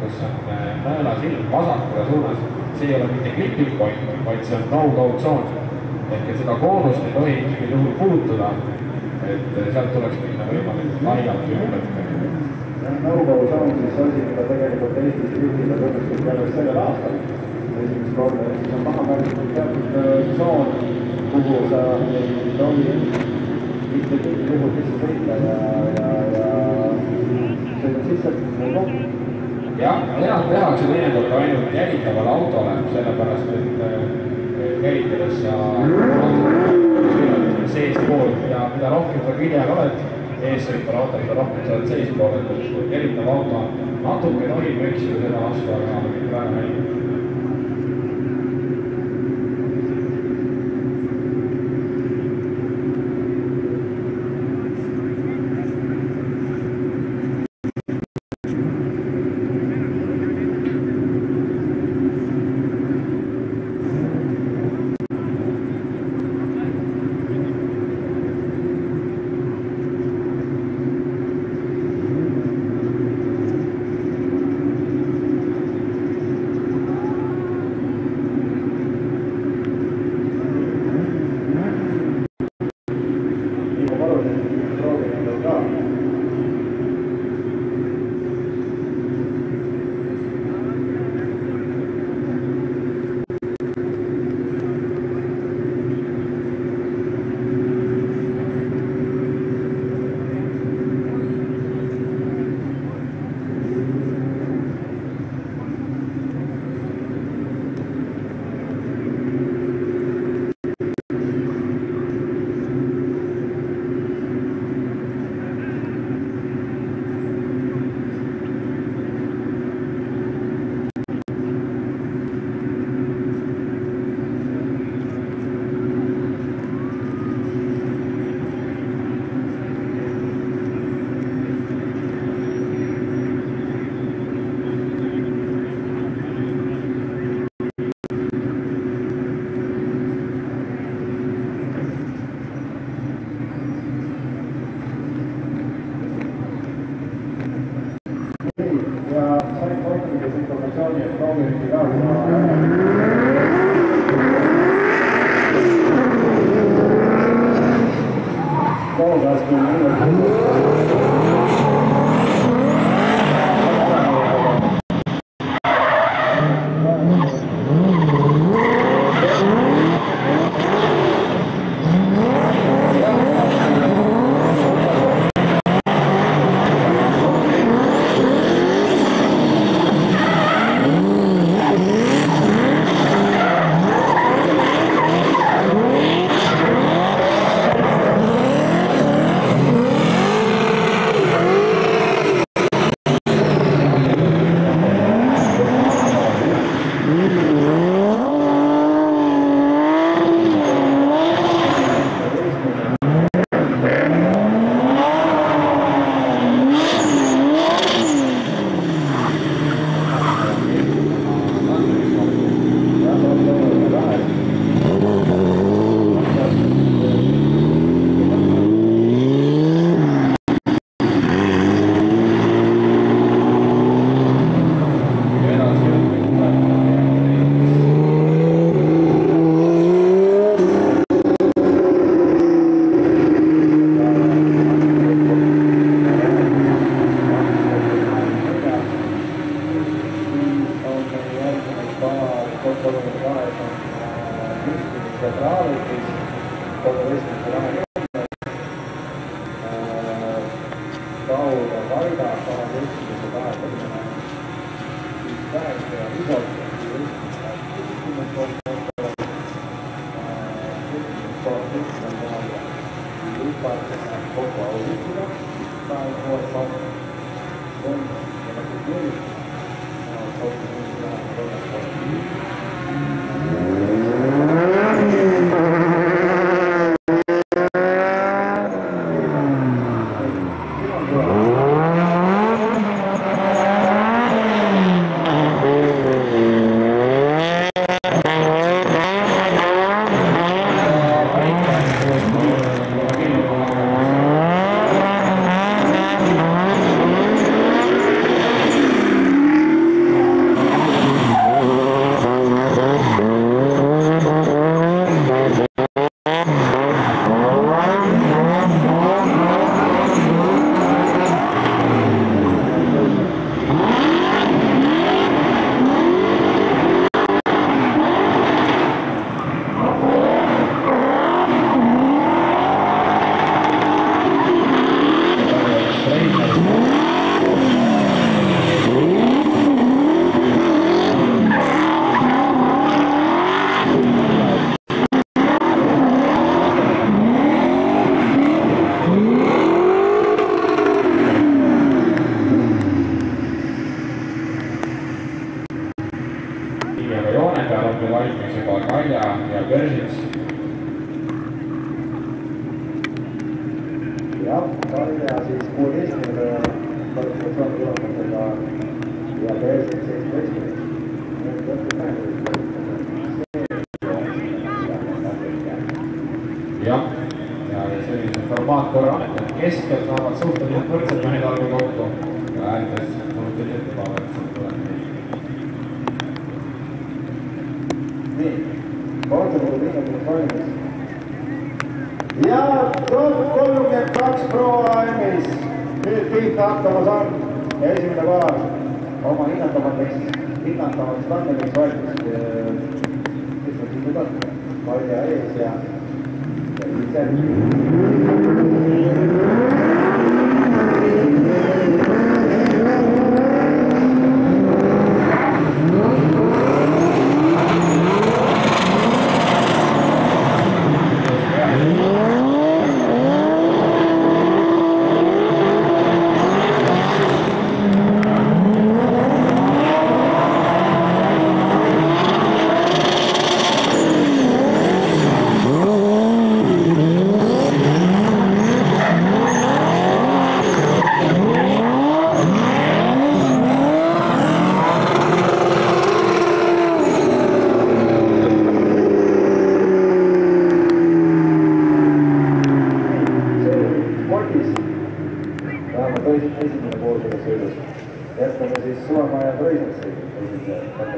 kus on nõelasilm vasakule suunas, see ei ole mitte clipping point, vaid see on no-go tsoon. ehk et seda koonust ei tohi mingil juhul puutuda, et sealt tuleks minna võimalikult laialt ümber. nõukogus on siis asi, mida tegelikult Eestis juhtida õnnestus alles sellel aastal esimest korda, ehk siis on maha märgitud teatud tsoon, kuhu sa ei tohi mitte mingil juhul sisse sõita jah, enam tehakse teinekord ainult jälitavale autole, sellepärast et äh, jälitades sa seespool ja mida rohkem sa küljel oled, eessõitval autol, seda rohkem sa oled seespool, et jälitav auto natuke tohib eksida selle vastu, aga mitte väga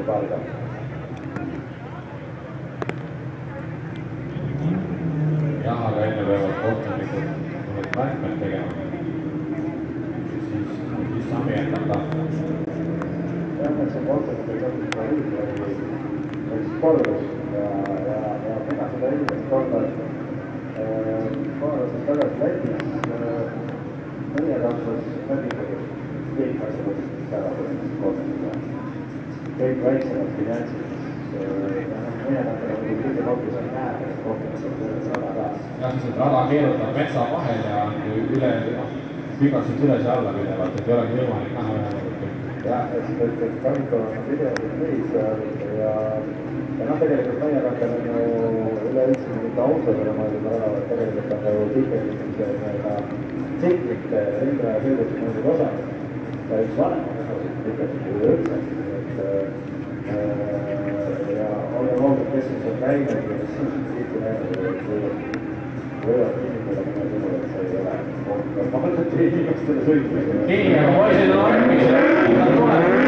esimese kategooriaga. jah, aga enne peavad kohtunikud mõned märkmed tegema. siis, siis saame jätkata. jah, et see kohtunikud on ka õige, oli spordis ja, ja, ja mina seda esimest korda äh, paar aastat tagasi Lätis meie katsus läbi kõik asjad ära põhimõtteliselt kohtunikud. kõik väiksemad finantsid, meie näeme nagu kõige rohkem ei näe, et kohtunikud rada ka. Jah, see rada keerutab metsa vahel ja üle, noh, pügased üles ja alla minevad, et ei olegi võimalik näha ühepoolselt. jah, et et, et on pidevalt mees ja, ja, noh, tegelikult meie rakend on ju üleüldse mitte autodele mõeldud ära, vaid tegelikult on ju pikenduse nii-öelda tsiklite ümber sõiduki mõeldud osa. ja üks vanemaid osasid pikendus üleüldse, kes on seal käinud ja kes on tihti näinud, et võivad, võivad kinnitada mõne sõnul, et see ei ole normaalsete inimestele sõitmine. nii, aga poisid on valmis, nad tulevad.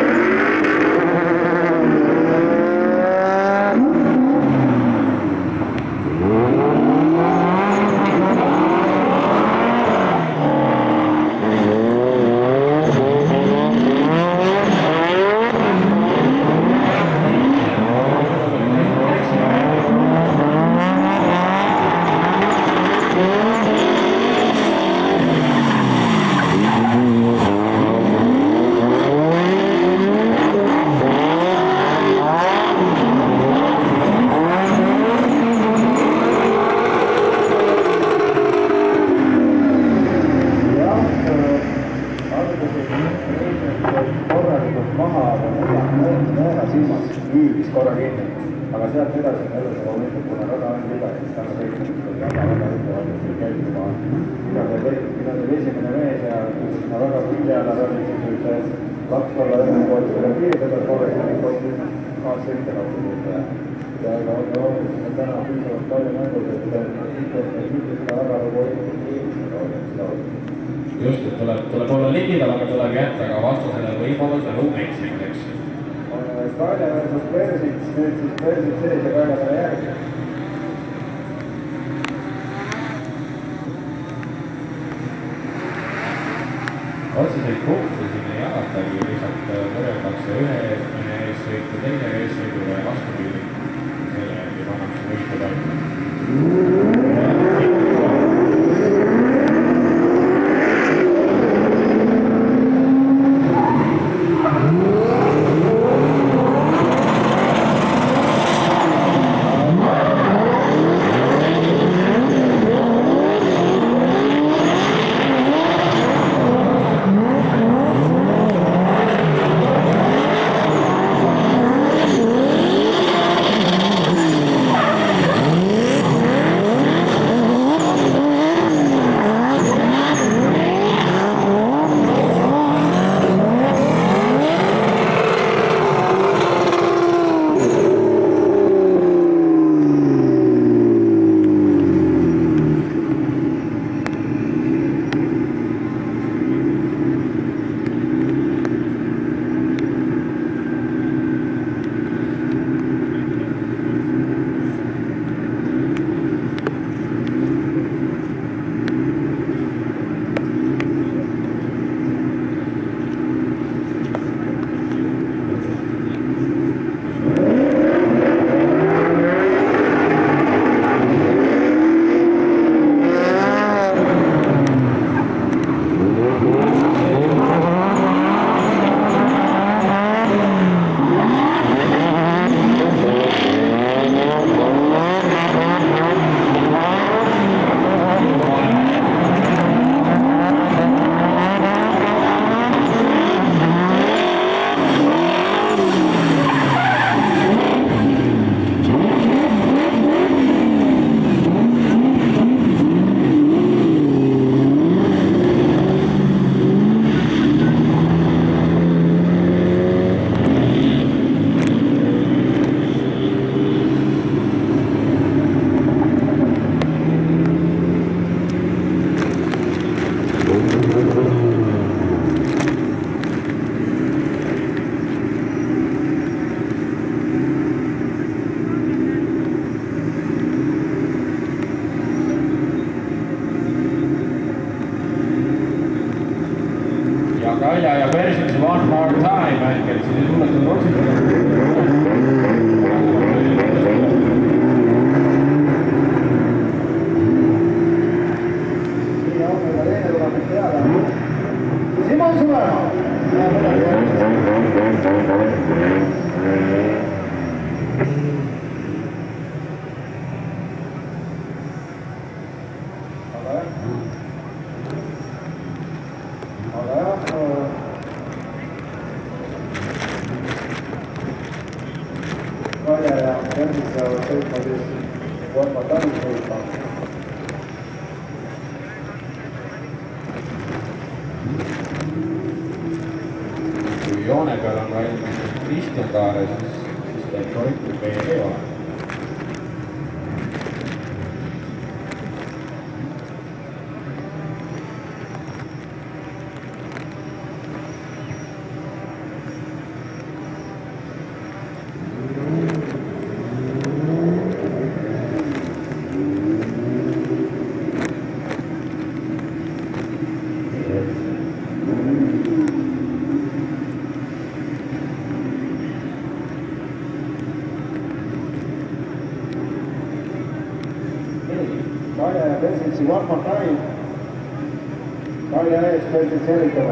Gracias.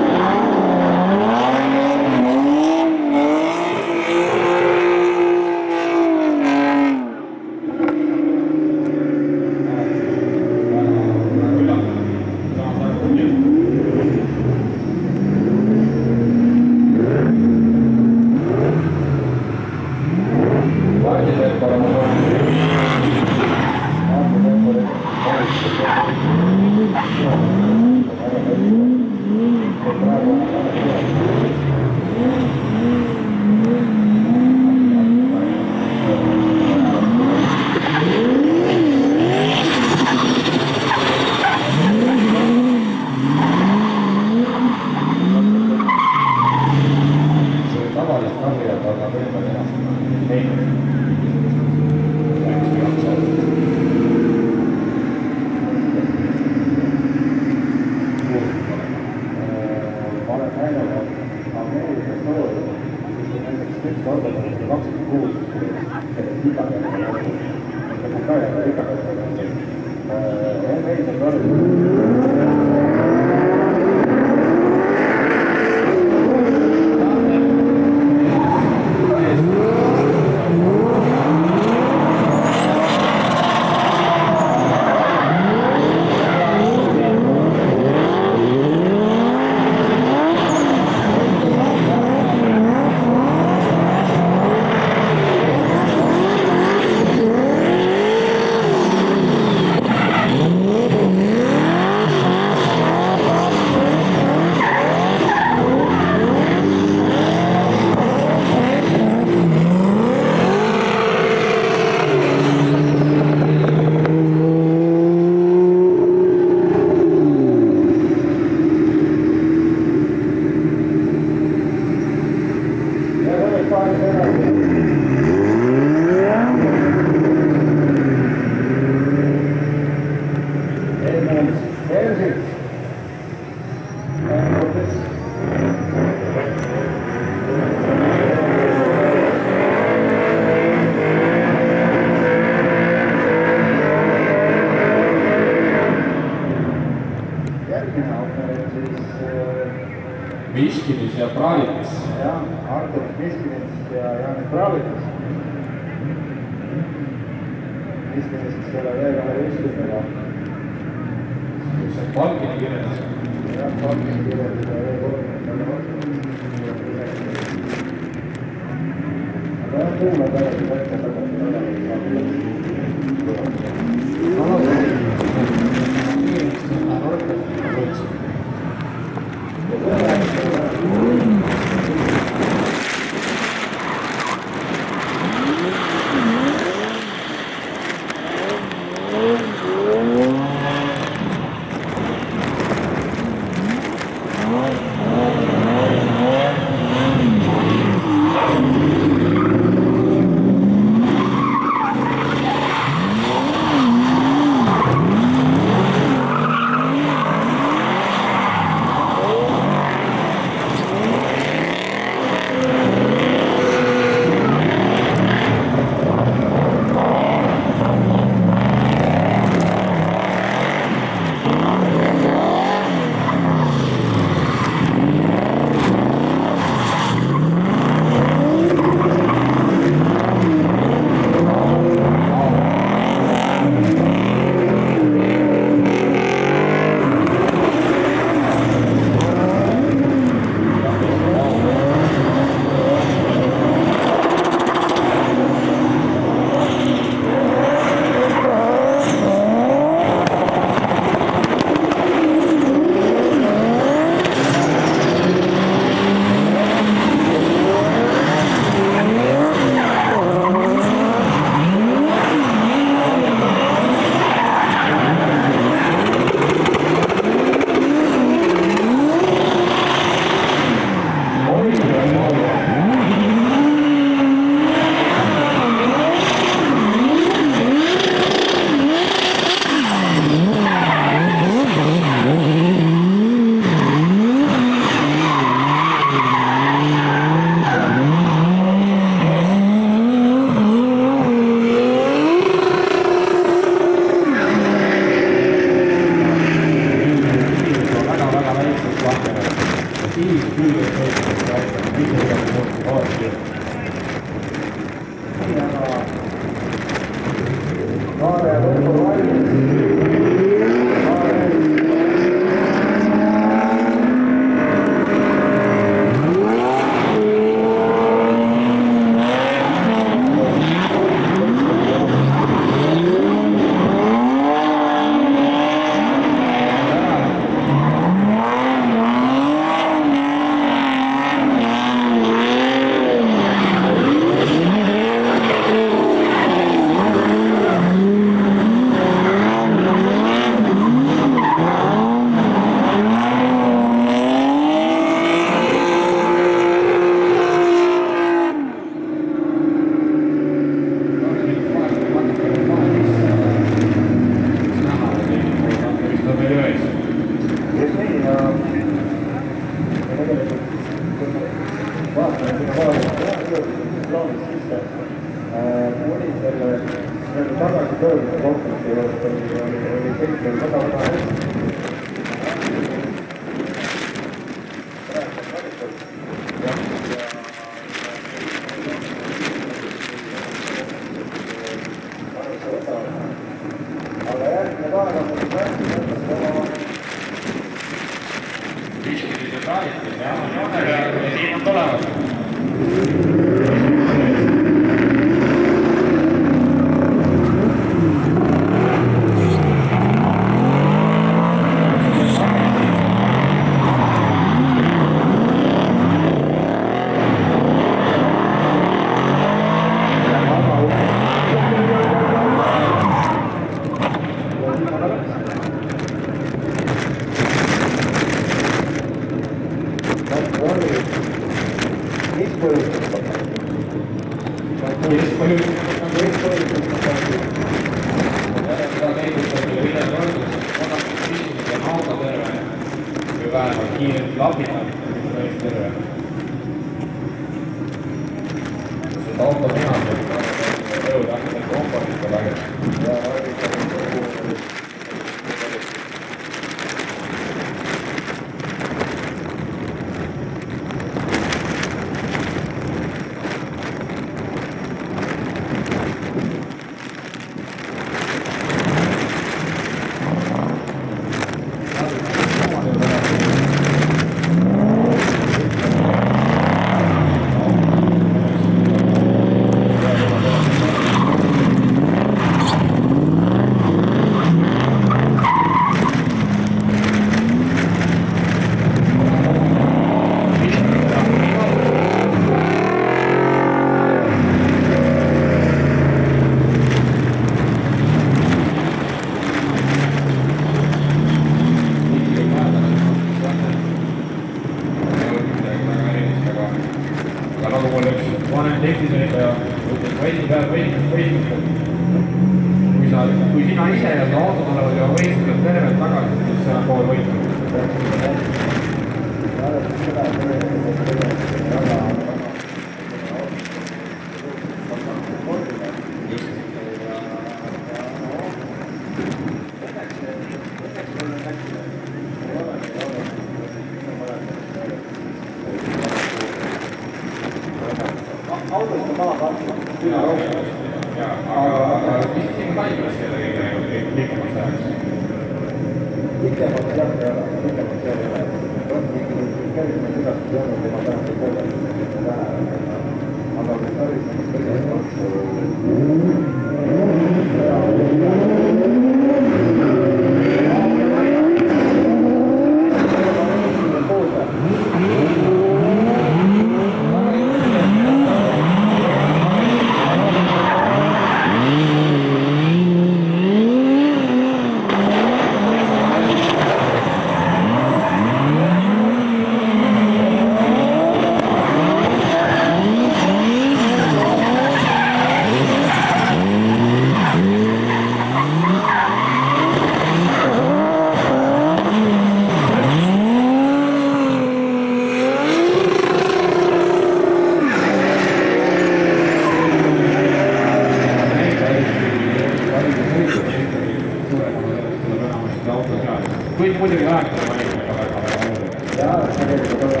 kõik muidugi lahendavad valikuid, aga, aga väga oluline. jaa, tegelikult väga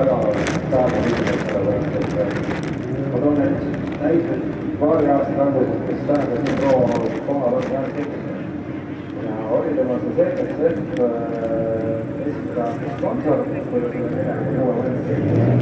väga saada liikmetele võitlustele. ma toon näiteks näite paari aasta tagusest, kes tähendas nii kaua kohal on jäänud tekkinud. oli tema see ZSF esindaja sponsor, kui ta tuli minema kuue võistkonna.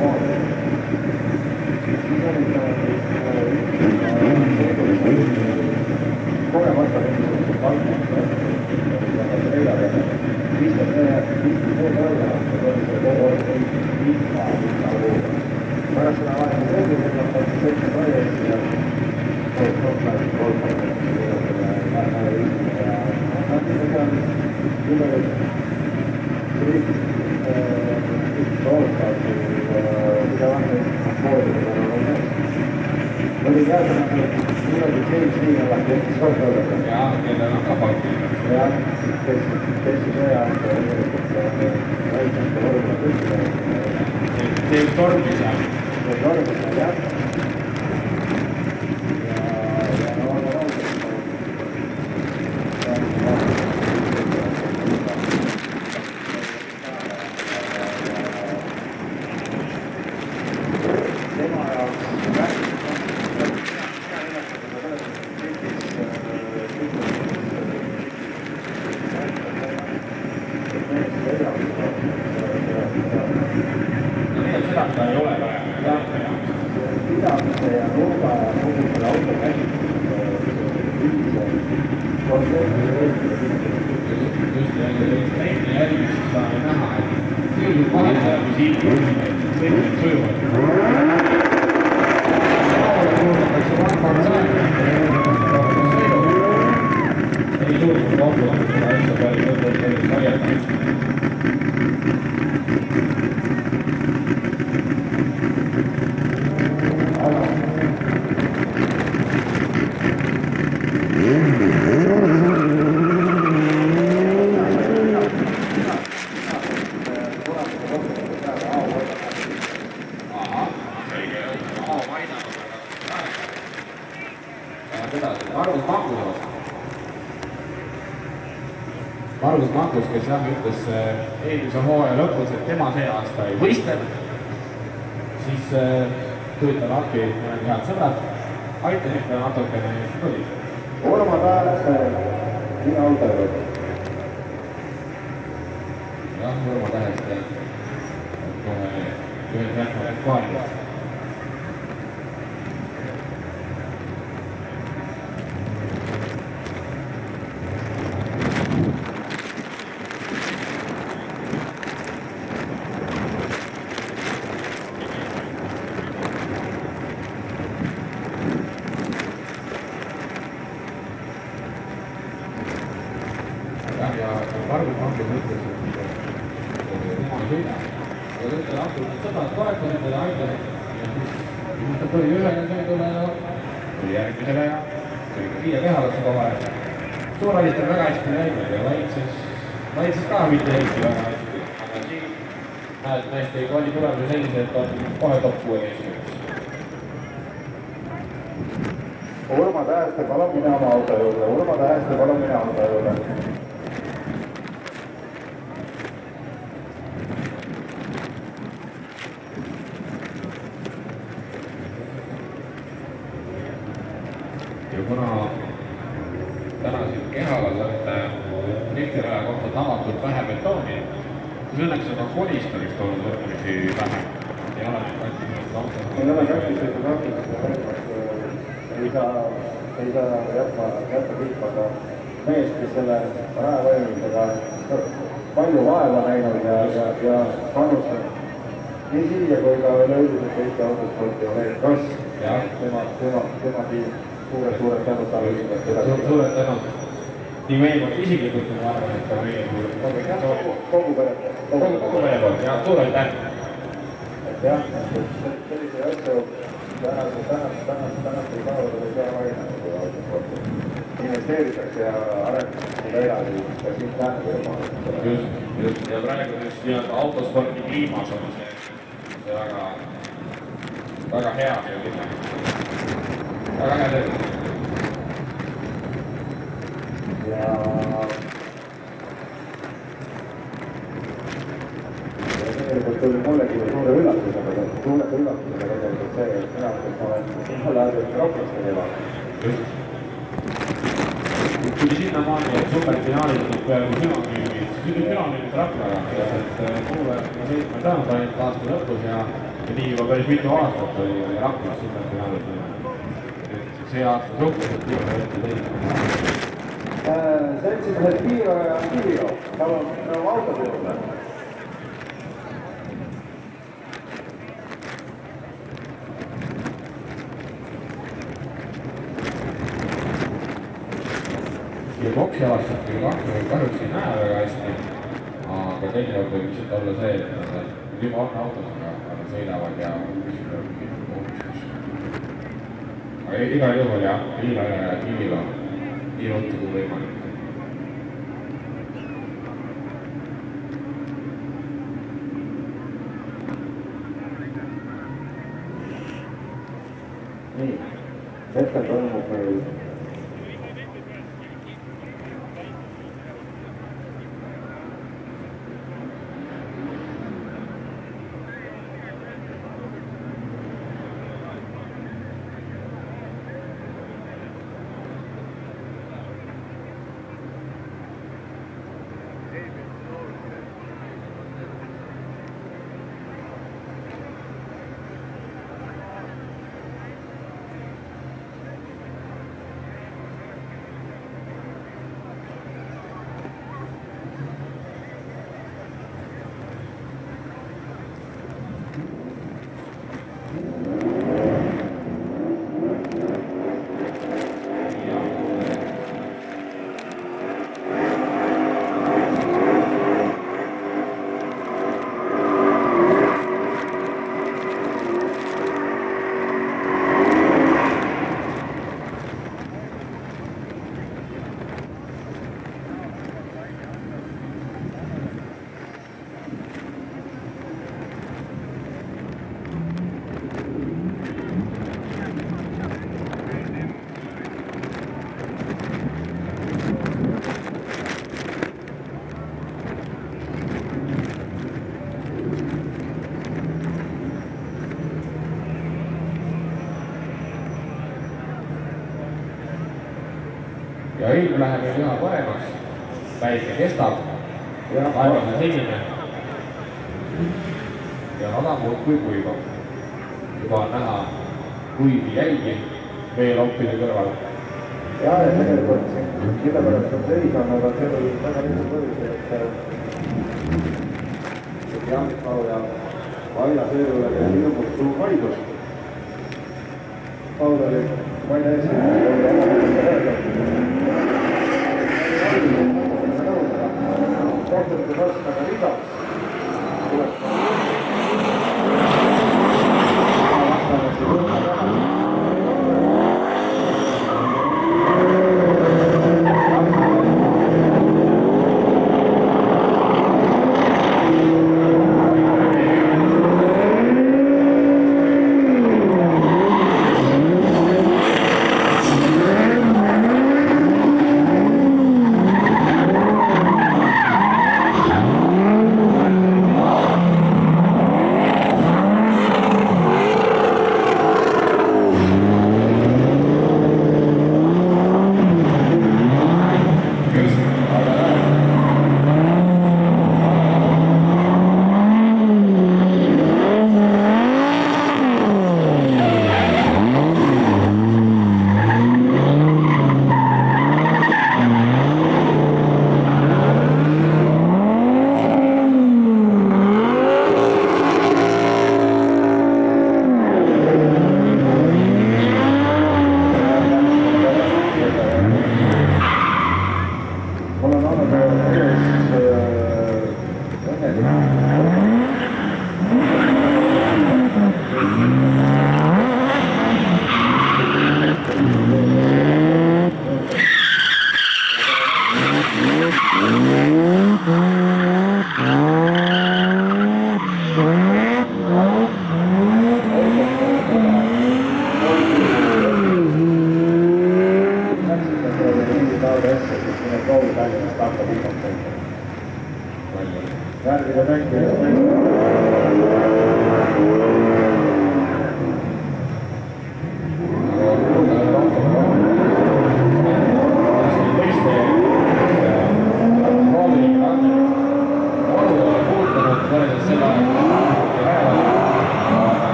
Mitte jah ütles äh, eelmise hooaja lõpus, et tema see aasta ei võistelnud, siis tulid talle appi kliimas on see, see väga, väga hea selline, väga hea tervis. ja tegelikult oli mullegi suure üllatusega, suure üllatusega tegelikult see, et mina, olen igal ajal Rockist tegelenud, just. Kuni sinnamaani, et superfinaalis olid peaaegu sünonüümid, sünonüümid Raplaga, et ma sõitma ei saanud ainult aasta lõpus ja, ja nii juba päris mitu aastat oli Raplas superfinaalis. et see aasta suhteliselt liiga hästi teinud. seltsimehed Piiro ja Kiviro, palun autode juurde. ja boksi küll kahjuks, ei näe väga hästi, aga teinekord võib lihtsalt olla see, et nad juba on autos, aga, sõidavad ja kuskil on mingi uudistus. aga igal juhul jah, ja Kivilo nii ruttu kui võimalik. Ja ilm läheb meil üha paremaks. päike kestab,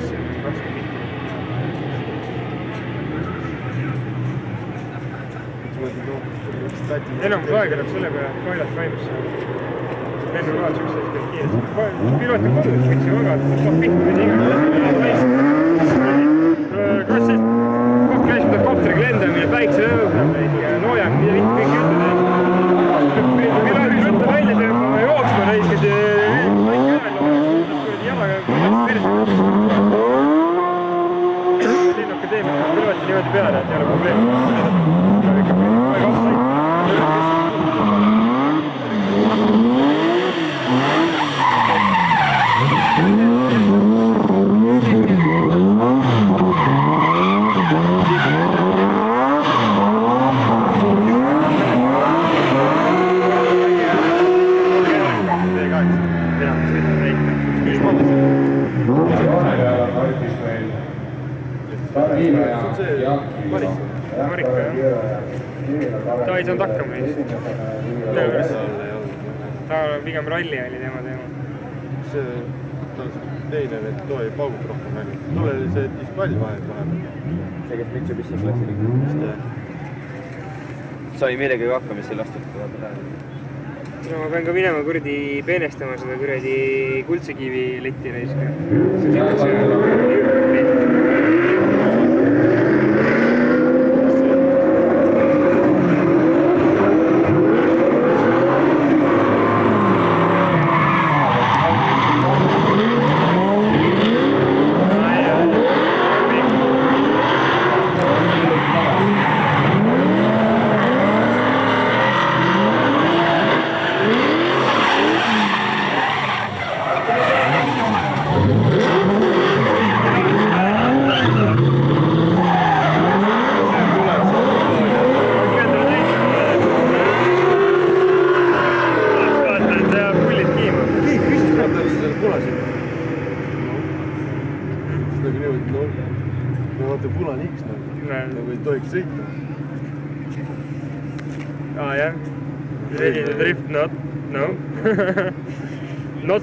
kakskümmend, kakskümmend mitu. enamus aega läheb selle peale, et kaelad kaimusse. lennuload siuksed asjad kiiresti. piloot on kodus, võiks ju magada, saab pihta või iganes. kas siis, seda kopteriga lendamine, päikseõõgamine ja loojang, mida mitte kõik jutud. piloot võtta välja jooksma ja kõik järel Академия, открывать, не отбирать, я люблю. Ta pigem ralli oli tema teema. see, ta teine need too paugud rohkem välja. tule see diskvall vahel vahepeal. see, kes Mitsubishi klassi liikus. sai millegagi hakkama, siis ei lastud teda praegu. no ma pean ka minema kuradi peenestama seda kuradi kuldsekivi letti raisk. pullid kiima. keegi küsis vaata selle punaseid. nagu niimoodi, no, no vaata punane X nagu, nagu ei tohiks sõita. aa jah. Ready to drift, not, no. Not,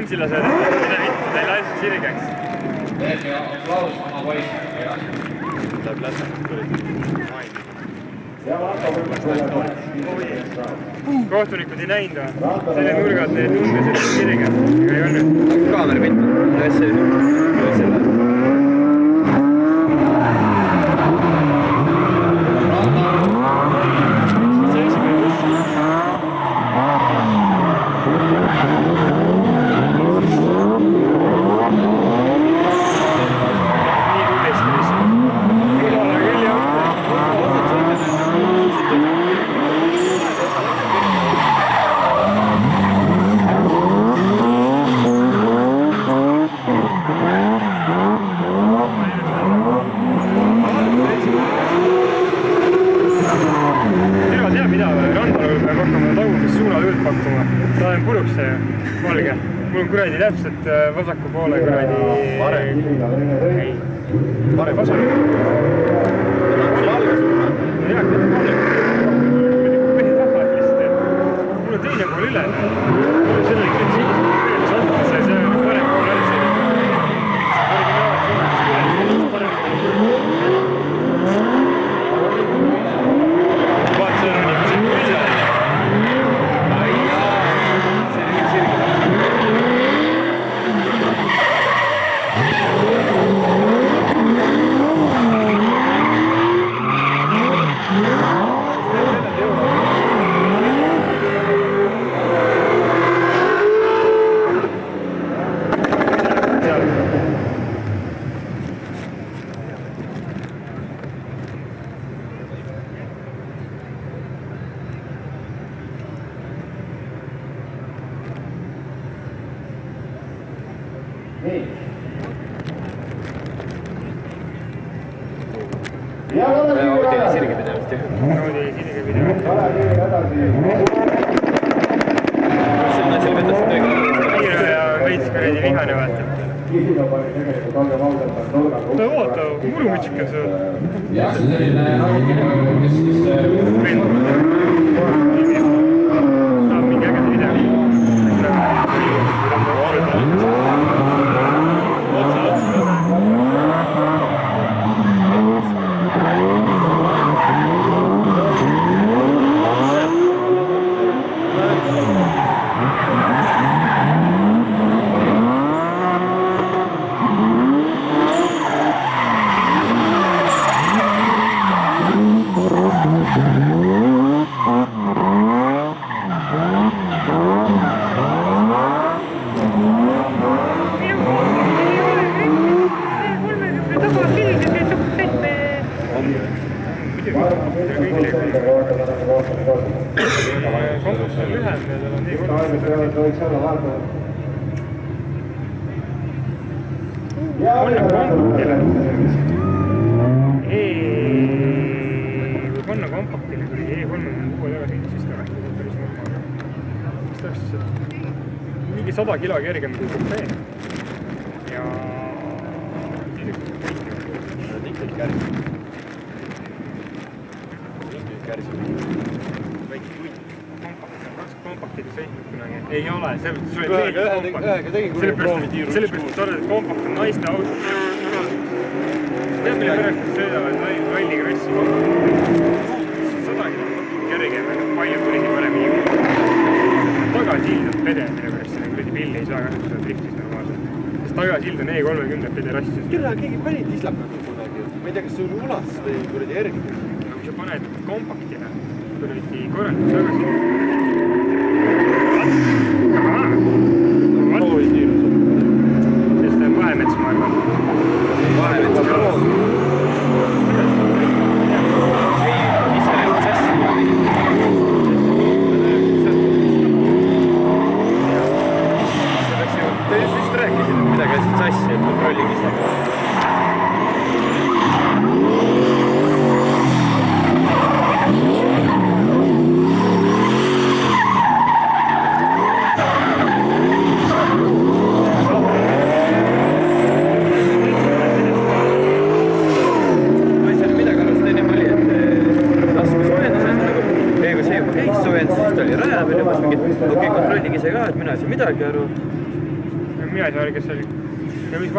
Bremsi lased, mida mitte, ta ei lasknud sirgeks. tehke aplaus oma poistele edasi. Läheb ja vaatame, mis kohtunikud ei näinud või? selle nurga alt neil tundus, et sirge, ei olnud. kaamera pilt, ühes see, ühes selle. see esimene buss. nii tublisti lihtsalt. jumala küll jah. Tiro teab mida või? Randalul peab hakkama tagumise suunal ööd pakkuma. ta on puruks see valge. mul on täpselt äh, vasaku poole kuradi. parem. ei, parem vasak. jah, põhjus vahvad lihtsalt. mul on teine pool üle.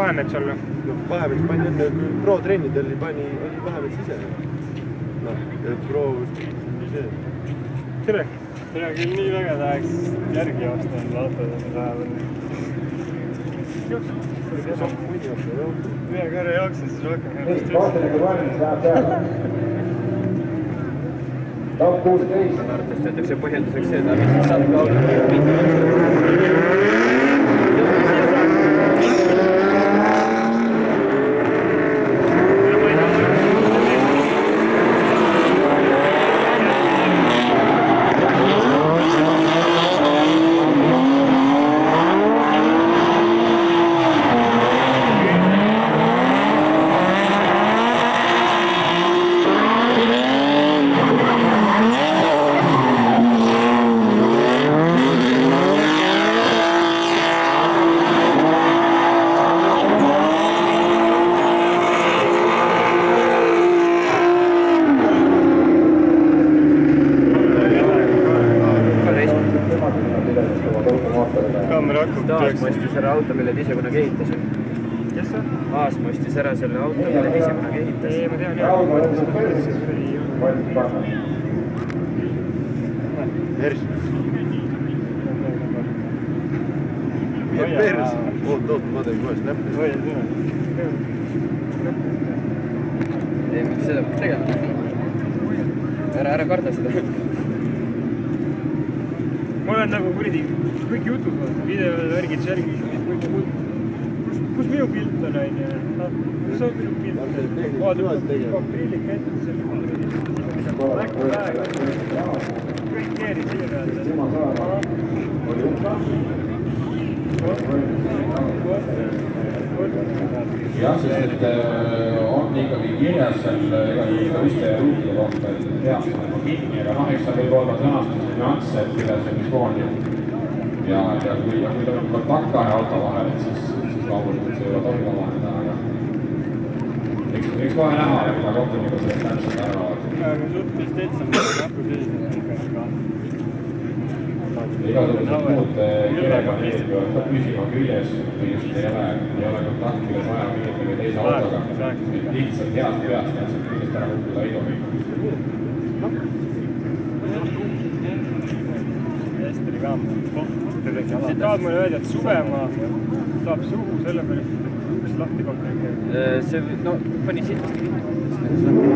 Vahemets olla? no Vahemets pani enne protrennidel pani, oli Vahemets ise. noh, pro see. tere. mina küll nii väga tahaks järgi joosta nende autodega päeval. ühe korra jooksin, siis rohkem ei püsti. vaatame, kui valmis läheb peale. top kuusteist. arvatavasti öeldakse põhjenduseks seda, mis saab ka olla. kõik jutud, videovärgid, särgid, kõik muud. kus, kus minu pilt on, onju? kus ah, on minu pilt? vaata, võtab prillid kätte, selle peale. kõik keerid siia peale. jah, sest et on ikkagi kirjas seal äh, igasuguste juhtide kohta, et peaks olema kinni, aga noh, eks seal võib olla sõnastuse nüansse, et kuidas ja mismoodi kui, kui ta on kontakt kahe auto vahel, et siis, siis loomulikult see ei ole tohi omandada, aga eks, eks kohe näha, ega kohtunikud sellest täpselt ära. Aga jutt vist täitsa nagu sellised igasugused muud kirepaneelid võivad ka püsima küljes, kui just ei ole, ei ole kontakti vaja millegi teise autoga. lihtsalt heast peast täpselt küljest ära kukkuda ei tohi. tahad mulle öelda, et suvemaa saab suhu sellepärast, et uks lahti panna? Äh, see, no pani silmast kinni.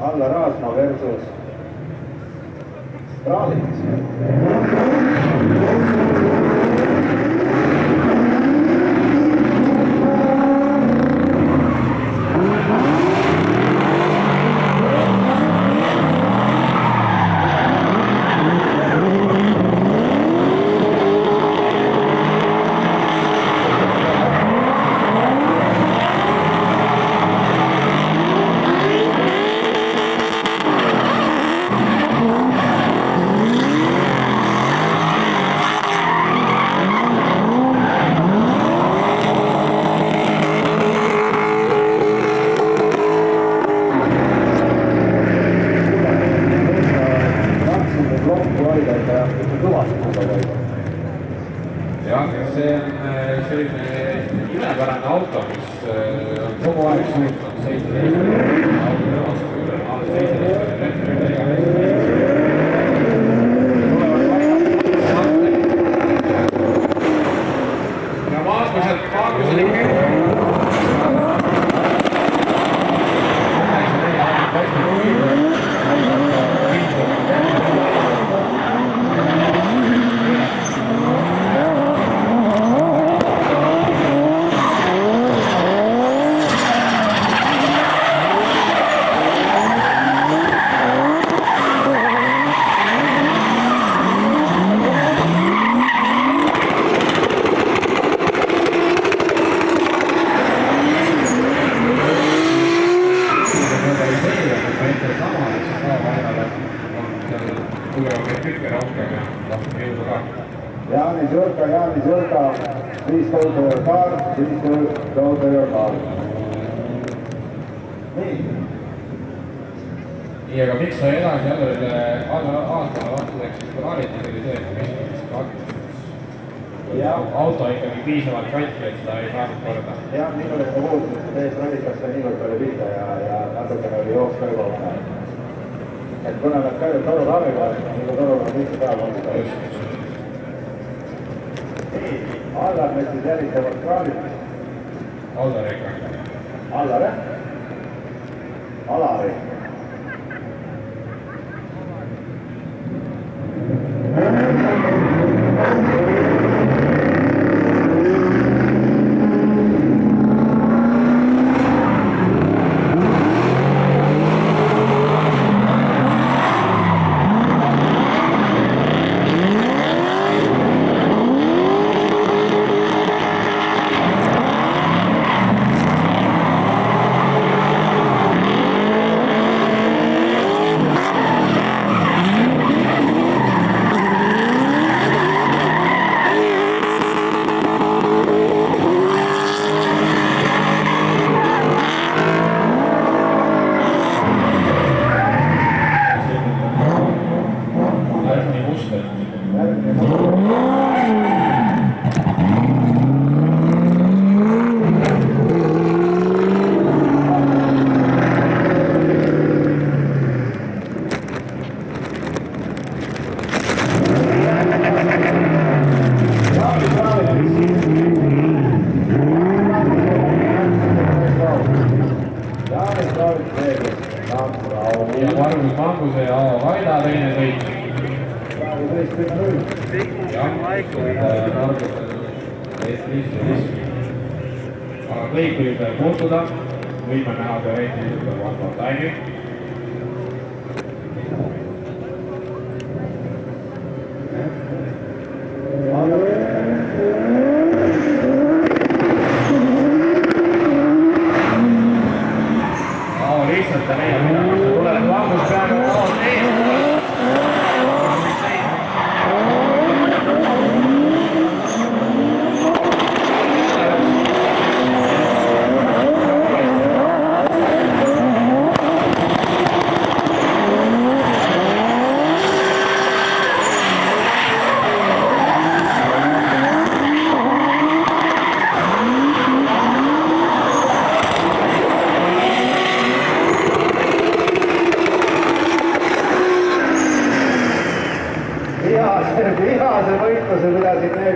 Anna Raasma versus Raalits.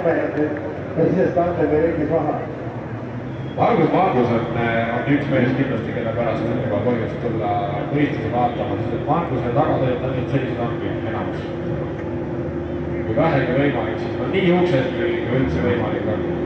Emajärve ja sisest Andevi ringis maha. Margus Margus on, äh, on üks mees kindlasti, kelle pärast on juba põhjust tulla võistluse vaatama, sest et Marguse tagasõit on nüüd sellised ongi enamus. kui vähegi võimalik, siis on nii uksest kui üldse võimalik on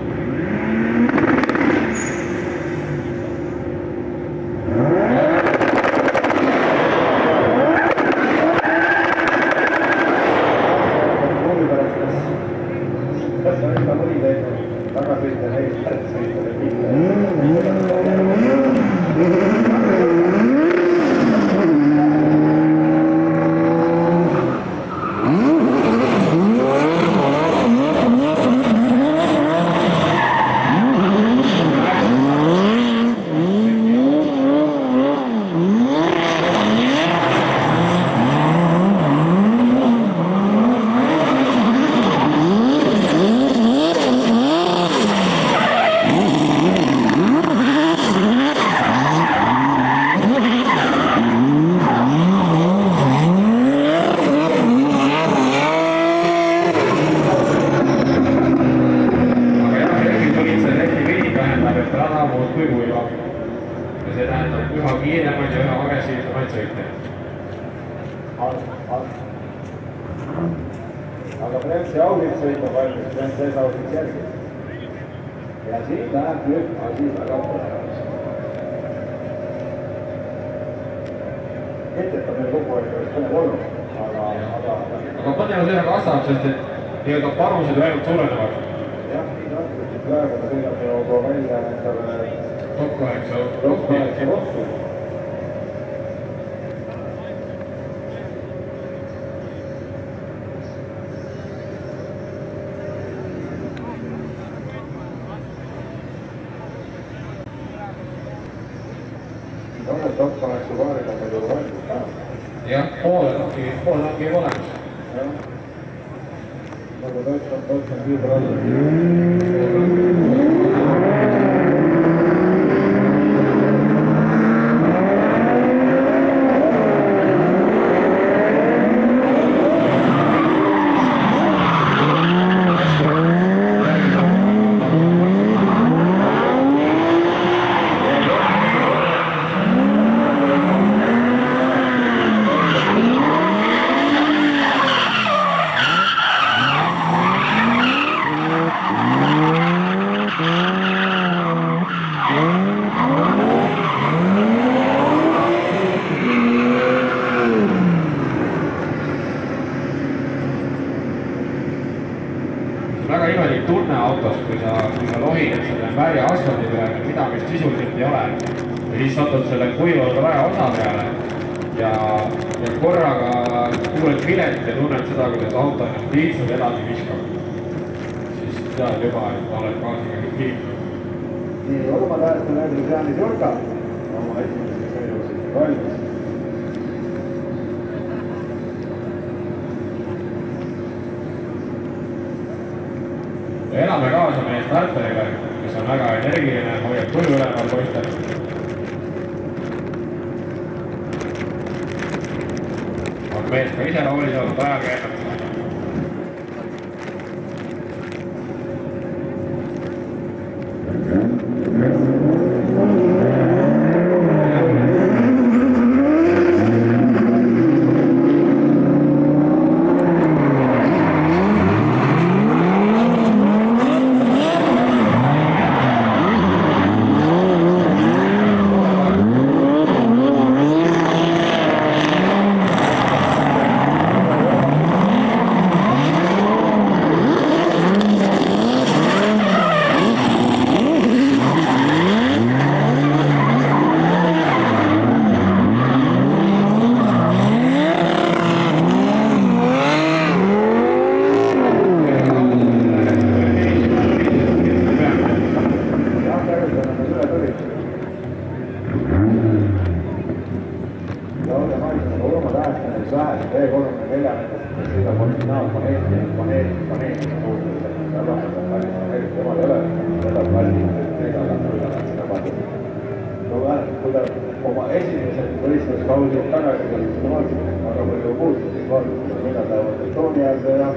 oma esimesed võistluskaused tagasi tulid, ma vaatasin, aga palju muutusid, vaatasin, mida ta betooni äärde ja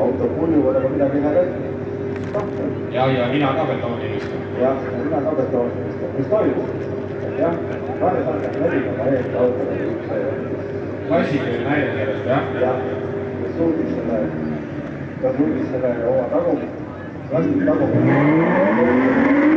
auto pulju või nagu midagi ei näe kätte. ja, ja mina ka betooni viskan. jah, ja mina ka betooni viskan, mis toimus? jah, kahe sarnane levima, ma eeldan autoga. klassikaline näide sellest, jah? jah drugi scenarij. Ta drugi scenarij, ova tamo, zašto tamo?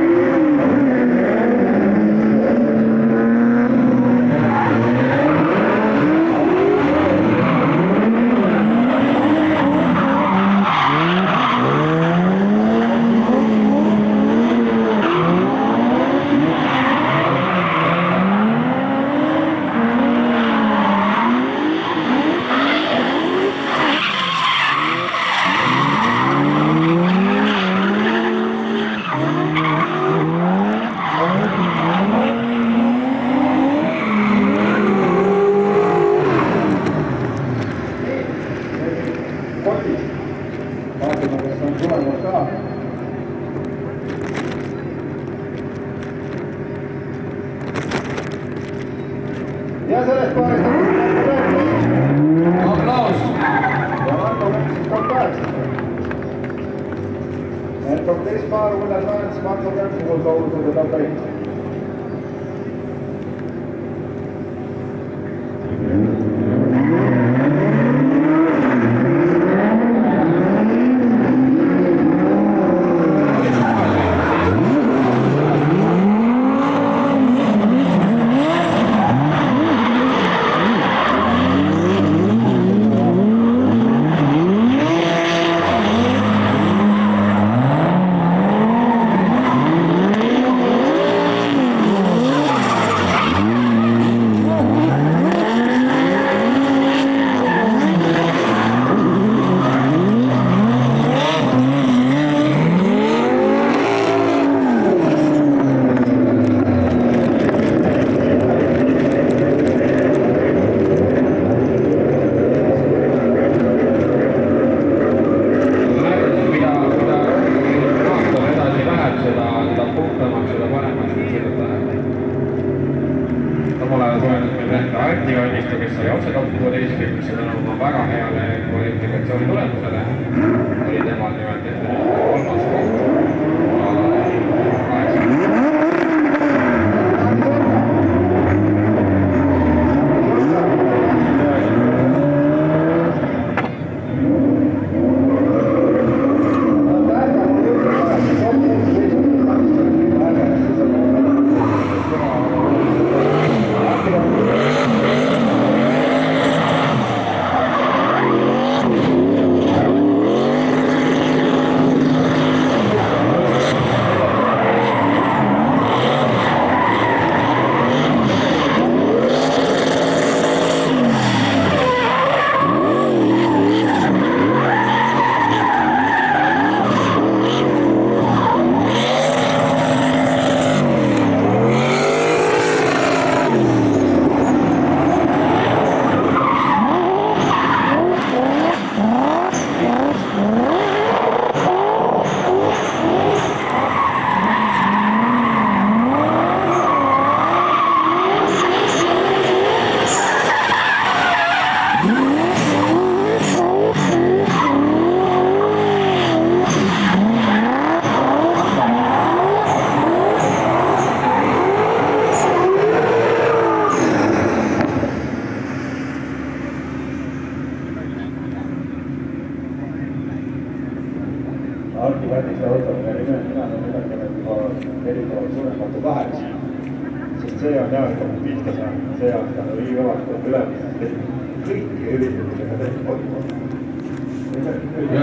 Ja,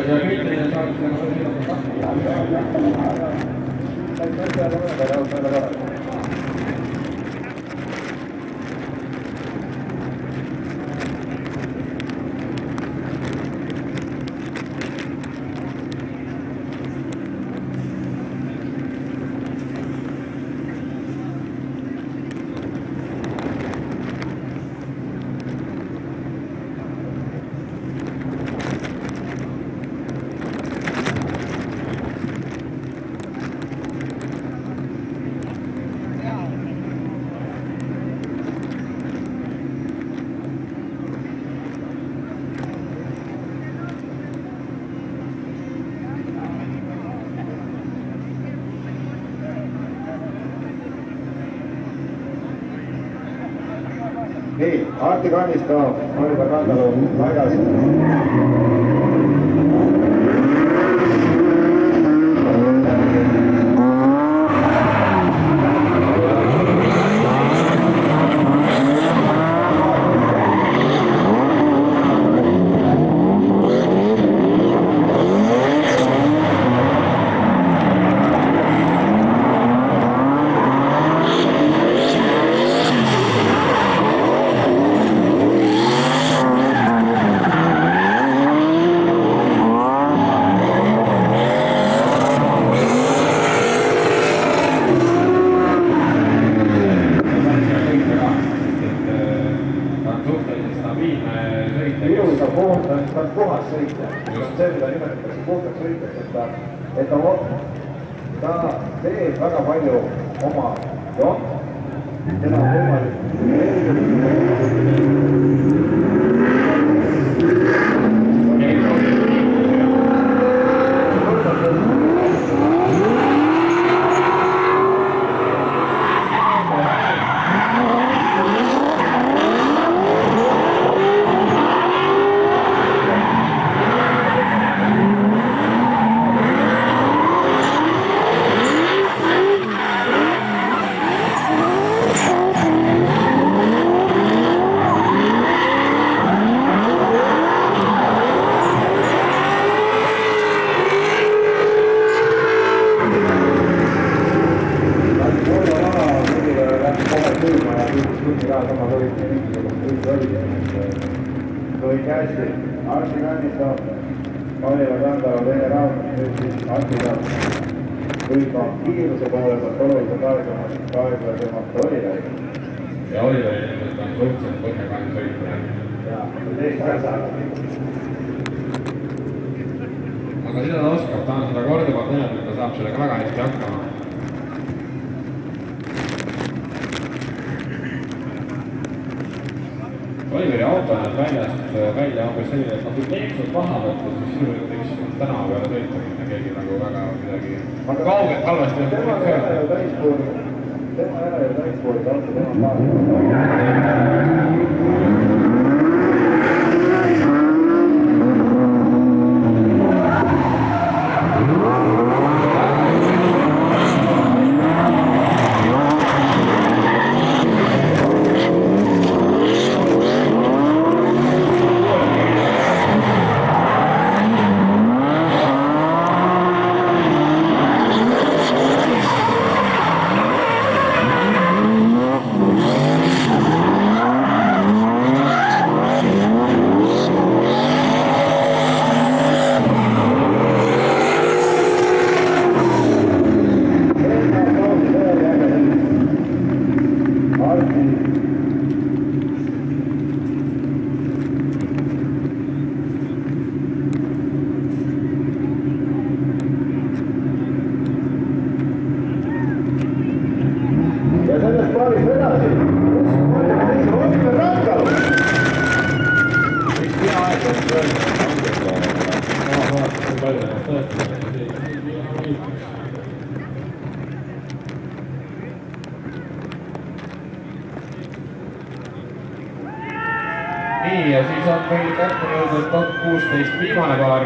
nii, ja siis on meil kätte jõudnud top kuusteist viimane paar.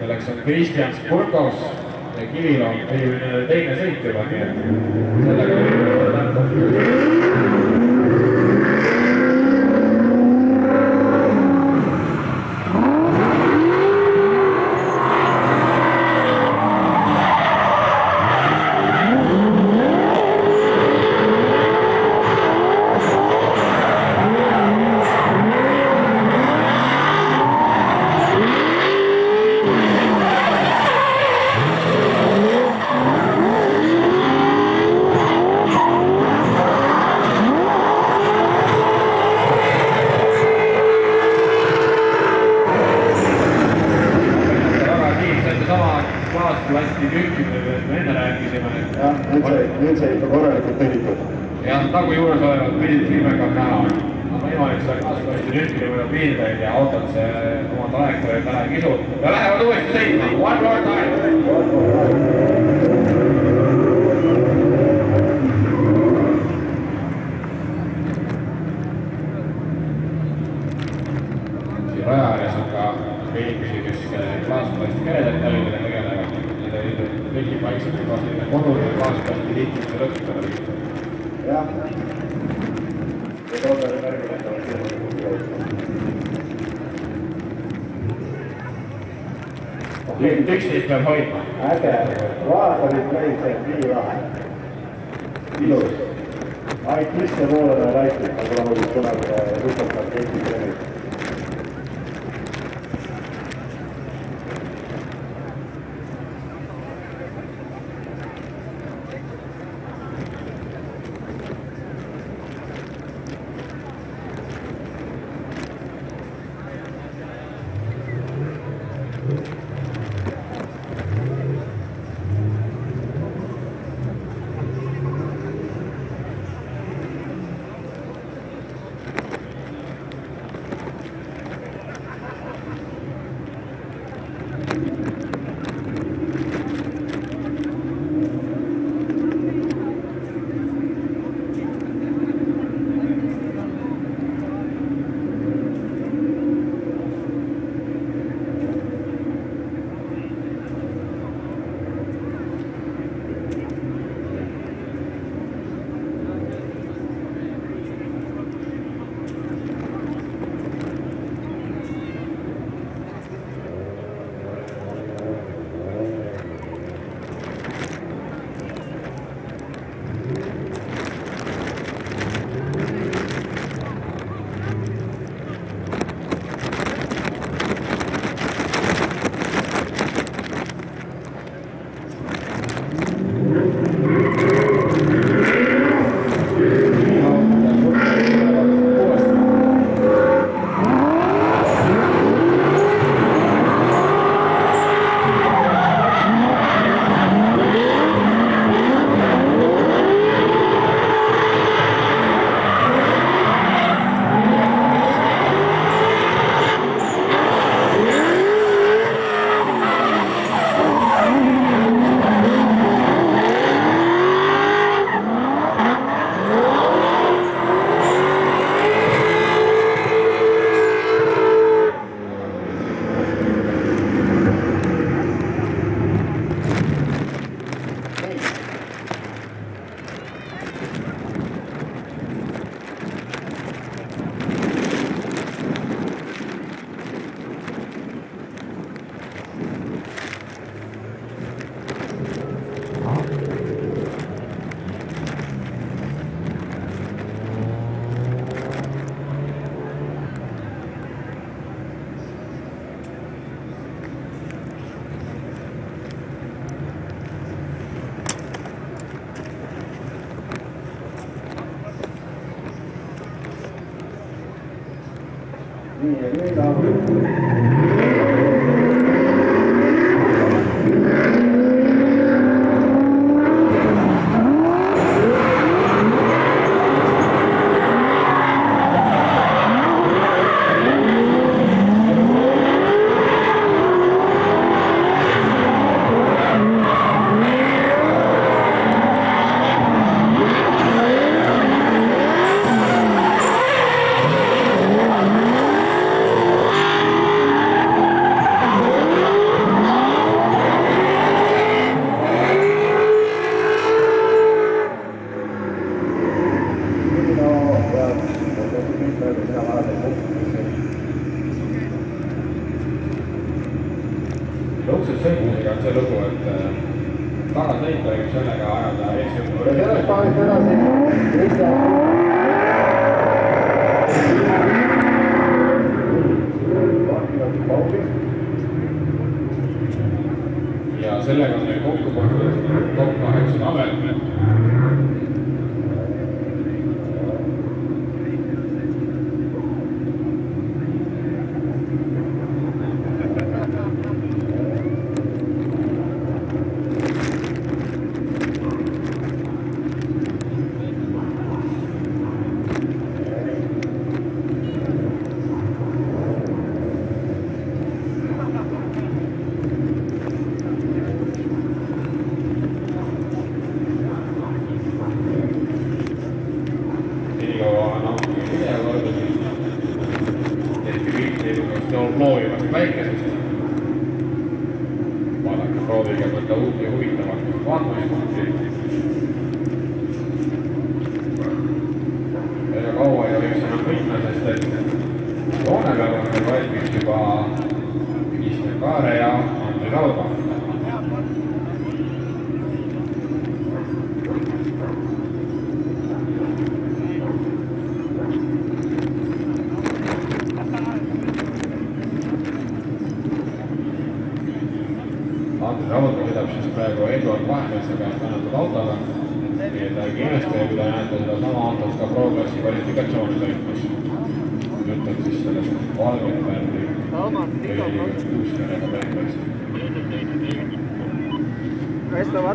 selleks on Kristjan Spurkos ja Kiviloom, teine sõit juba, nii et sellega.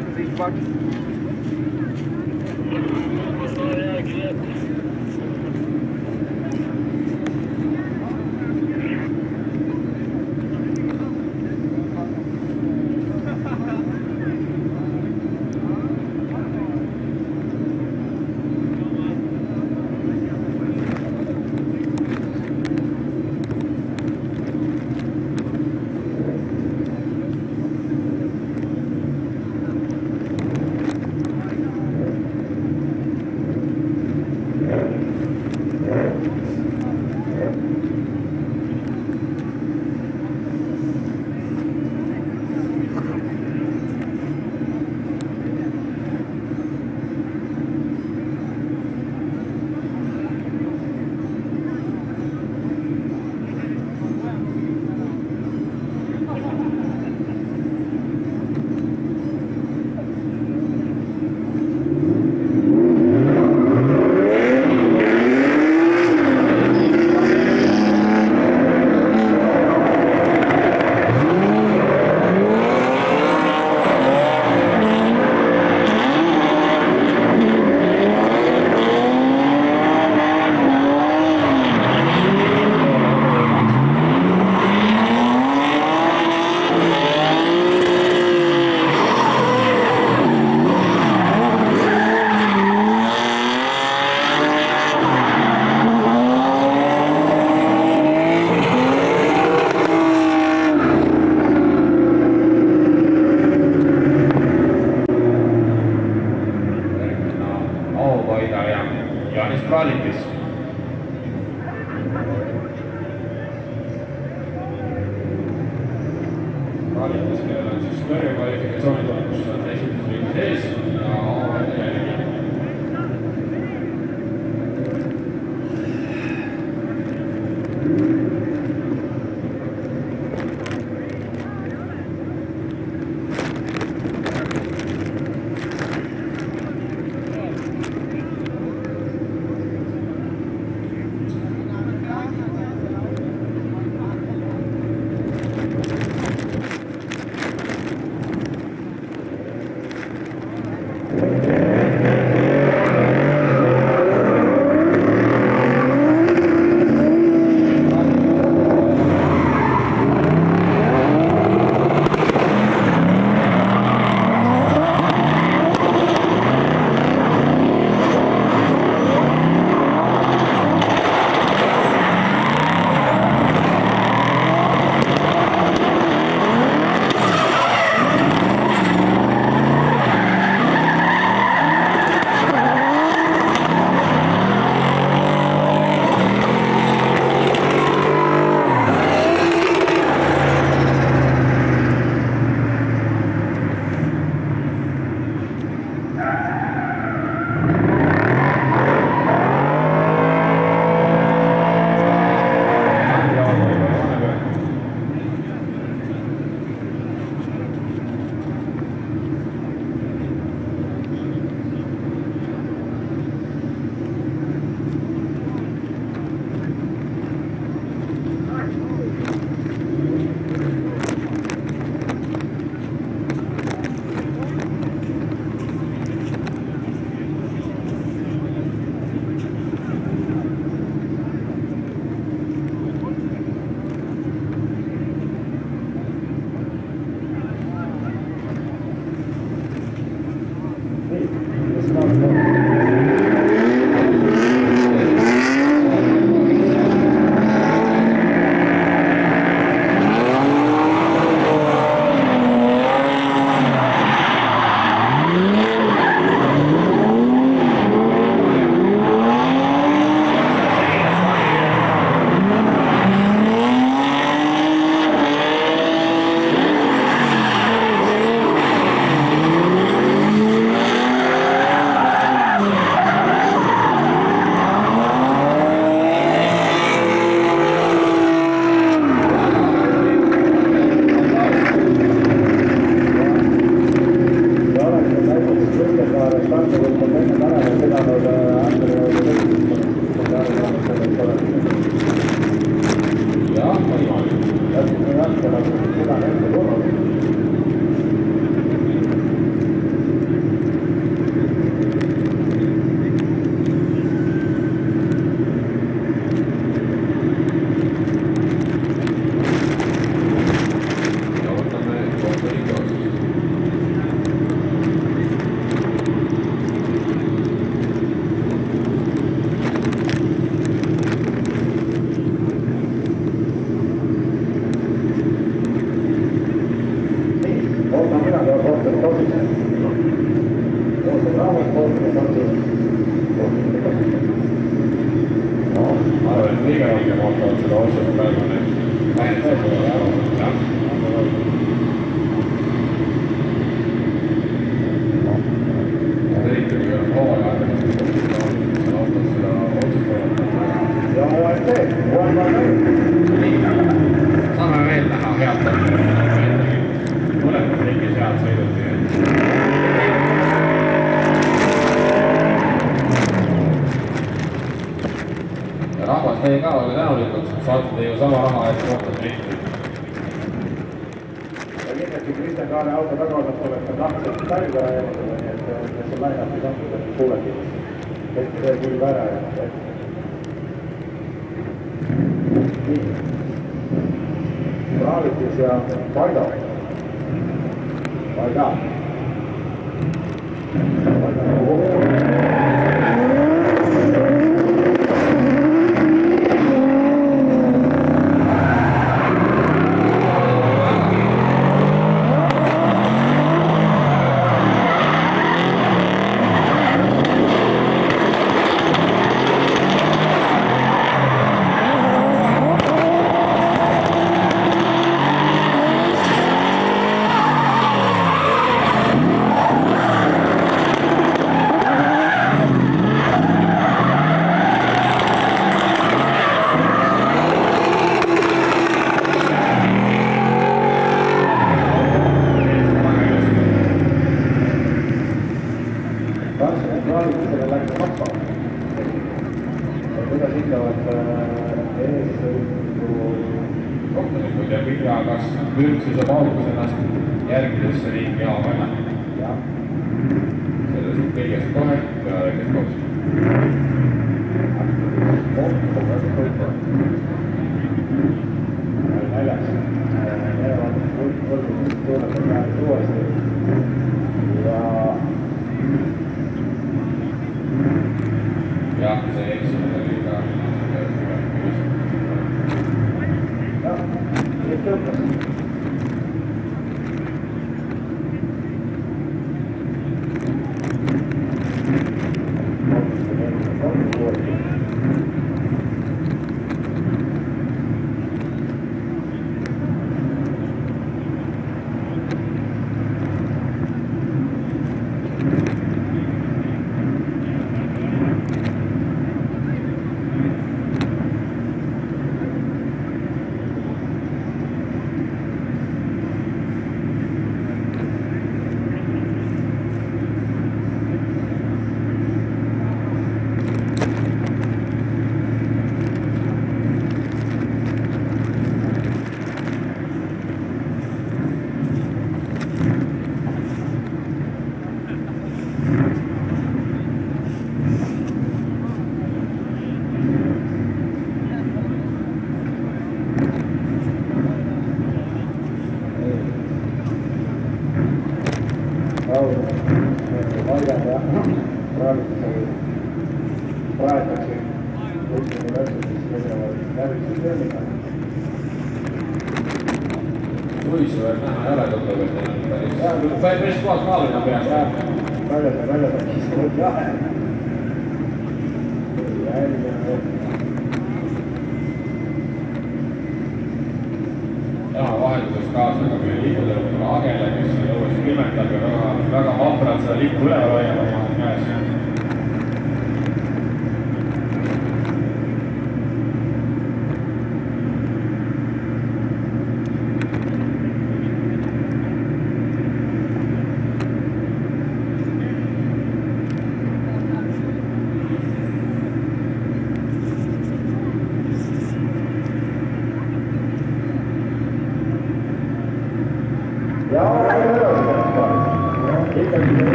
bucks, these bucks.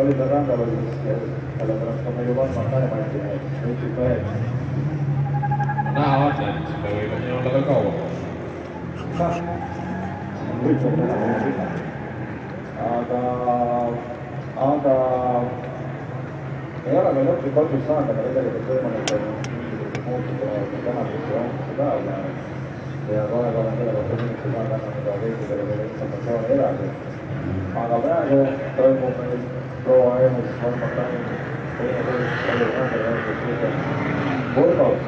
Oliver Randal oli siis, sellepärast on meil ju Valmar Taimandi nüüd mehed. näha on, et me võime siin olla veel kaua. võib olla näha, aga, aga ei ole veel lõplikku otsust saanud, aga tegelikult võimalik on mingisugused muutused tänasesse ja homsesse päeva. ja kohe olen selle kohta kindlasti saan anda kõikidele veel informatsiooni edasi. Aga praegu toimub meil proua Eemis Valmar Taim teine sõit oli Randel Volvos.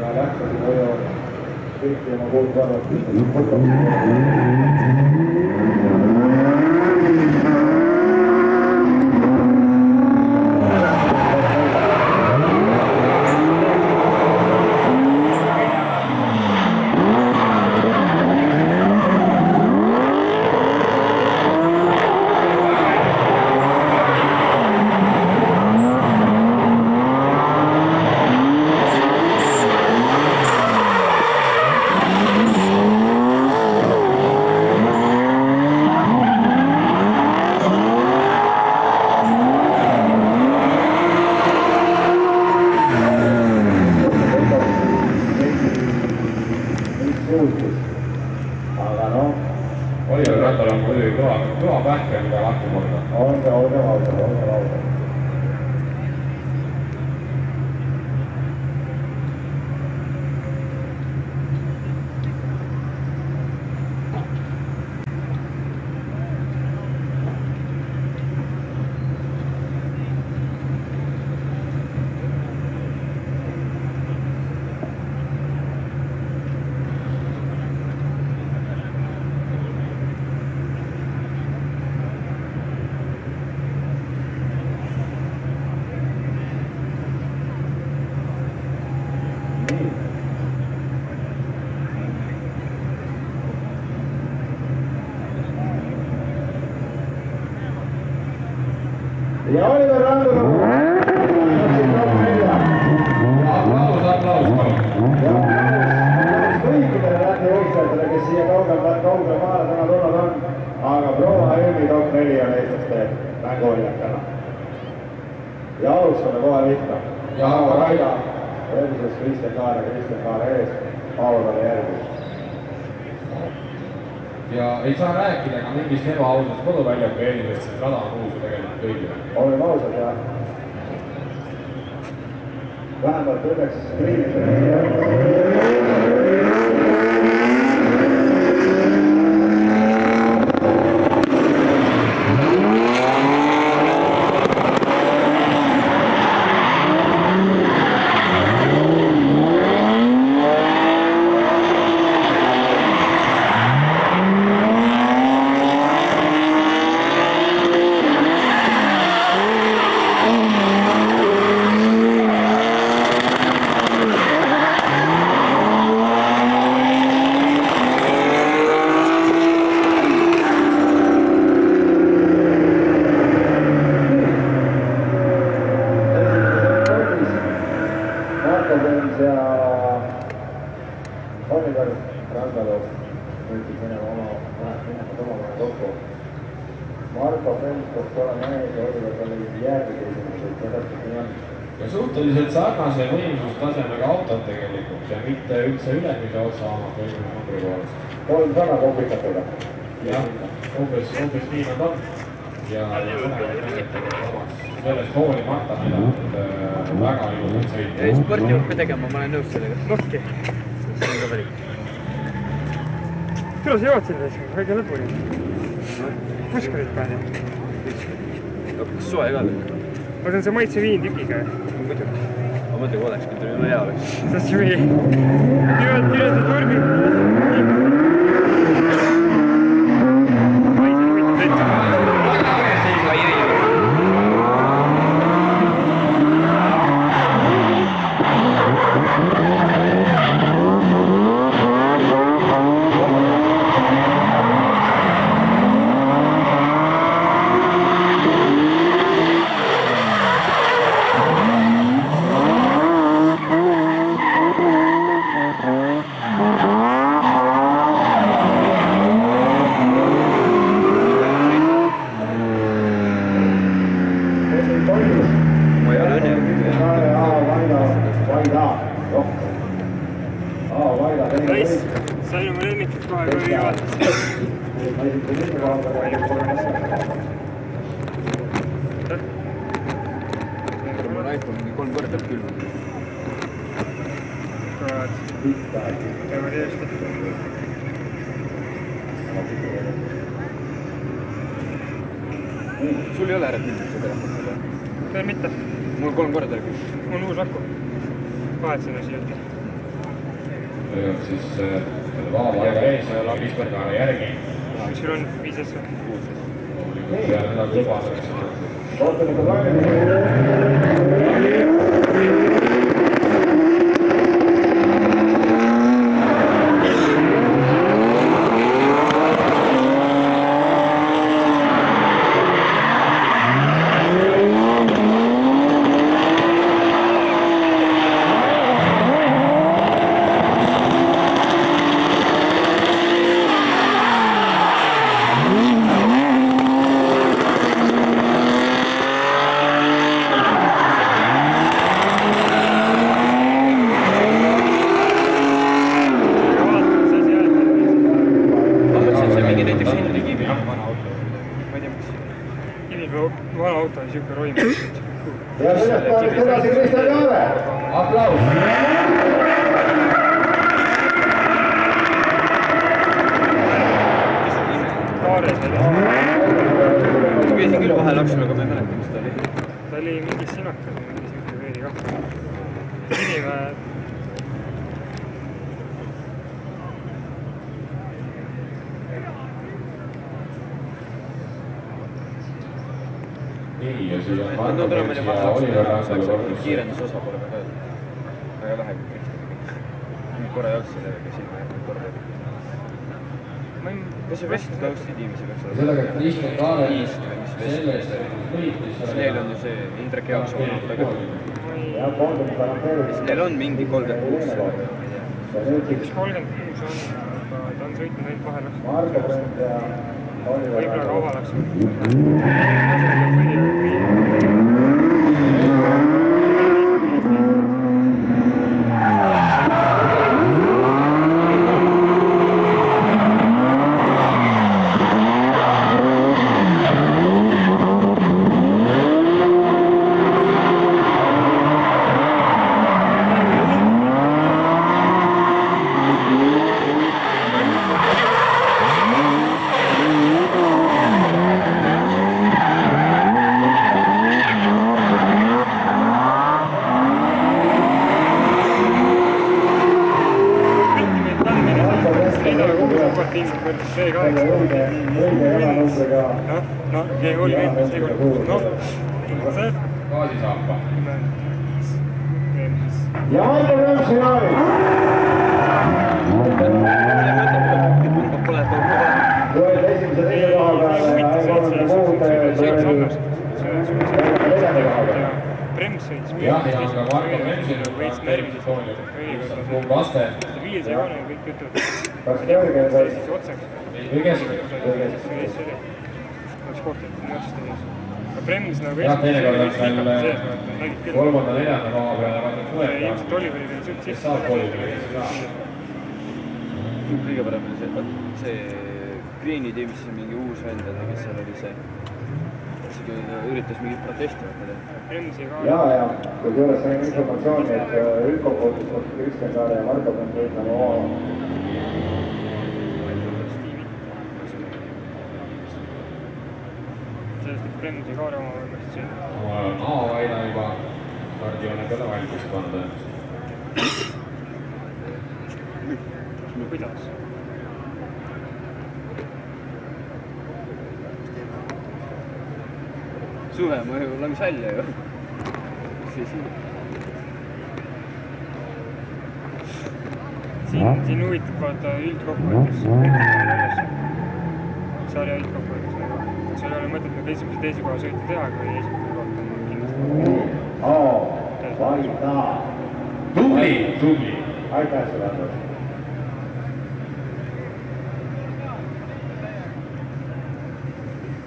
ja lähtusid hoiavad kõiki oma olen nõus sellega. okay., see on ka päris. kuidas jõuad selle asjaga kõige lõpuni? puskurit paned? hakkas soe ka veel. ma saan see maitseviin tükiga. muidugi. ma mõtlen, kui oleks, küll jumala hea oleks. sest see mingi, on mingi kolmkümmend kuus. kas kolmkümmend kuus on? ja, ja kusjuures sain informatsiooni, et äh, Ülko kohtus ükskümmend ajal ja Marko peab võitma oma maaväina juba. Stardijoonedele valmis panna. kuidas? suve mõju langes välja ju. siis. siin, siin huvitab vaata üldkokkuvõttes, sarja üldkokkuvõttes nagu, et sul ei ole mõtet nagu esimese, teise koha sõitu teha, kui esimene koht on kindlasti. tubli, tubli, aitäh sulle, Andres.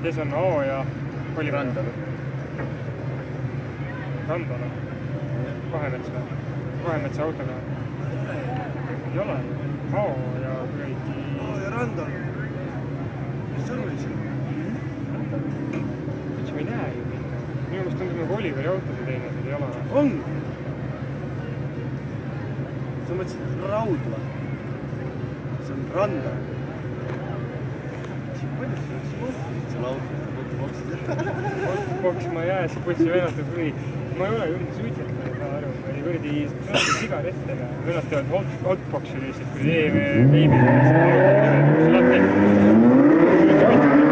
kes on hooaja? Põlva-Andal. Andal on? Vahemetsa, Vahemetsa autoga? ei ole, Mao ja kuradi. Mao ja Randal. mis sul oli seal? Hmm? miks ma ei näe ju mitte? minu meelest tundub nagu Oliveri autosid eile, seal ei ole. on. sa mõtlesid Raudla? see on Randal palju sul smoke'id seal autos, boksis? boks ma jääs, võtsin vennata või ma ei ole kuradi suitsetanud, ma aru, ma olin kuradi sigarettidega, vennad teevad hot, hotbox'i lihtsalt kuradi e-veebi. aga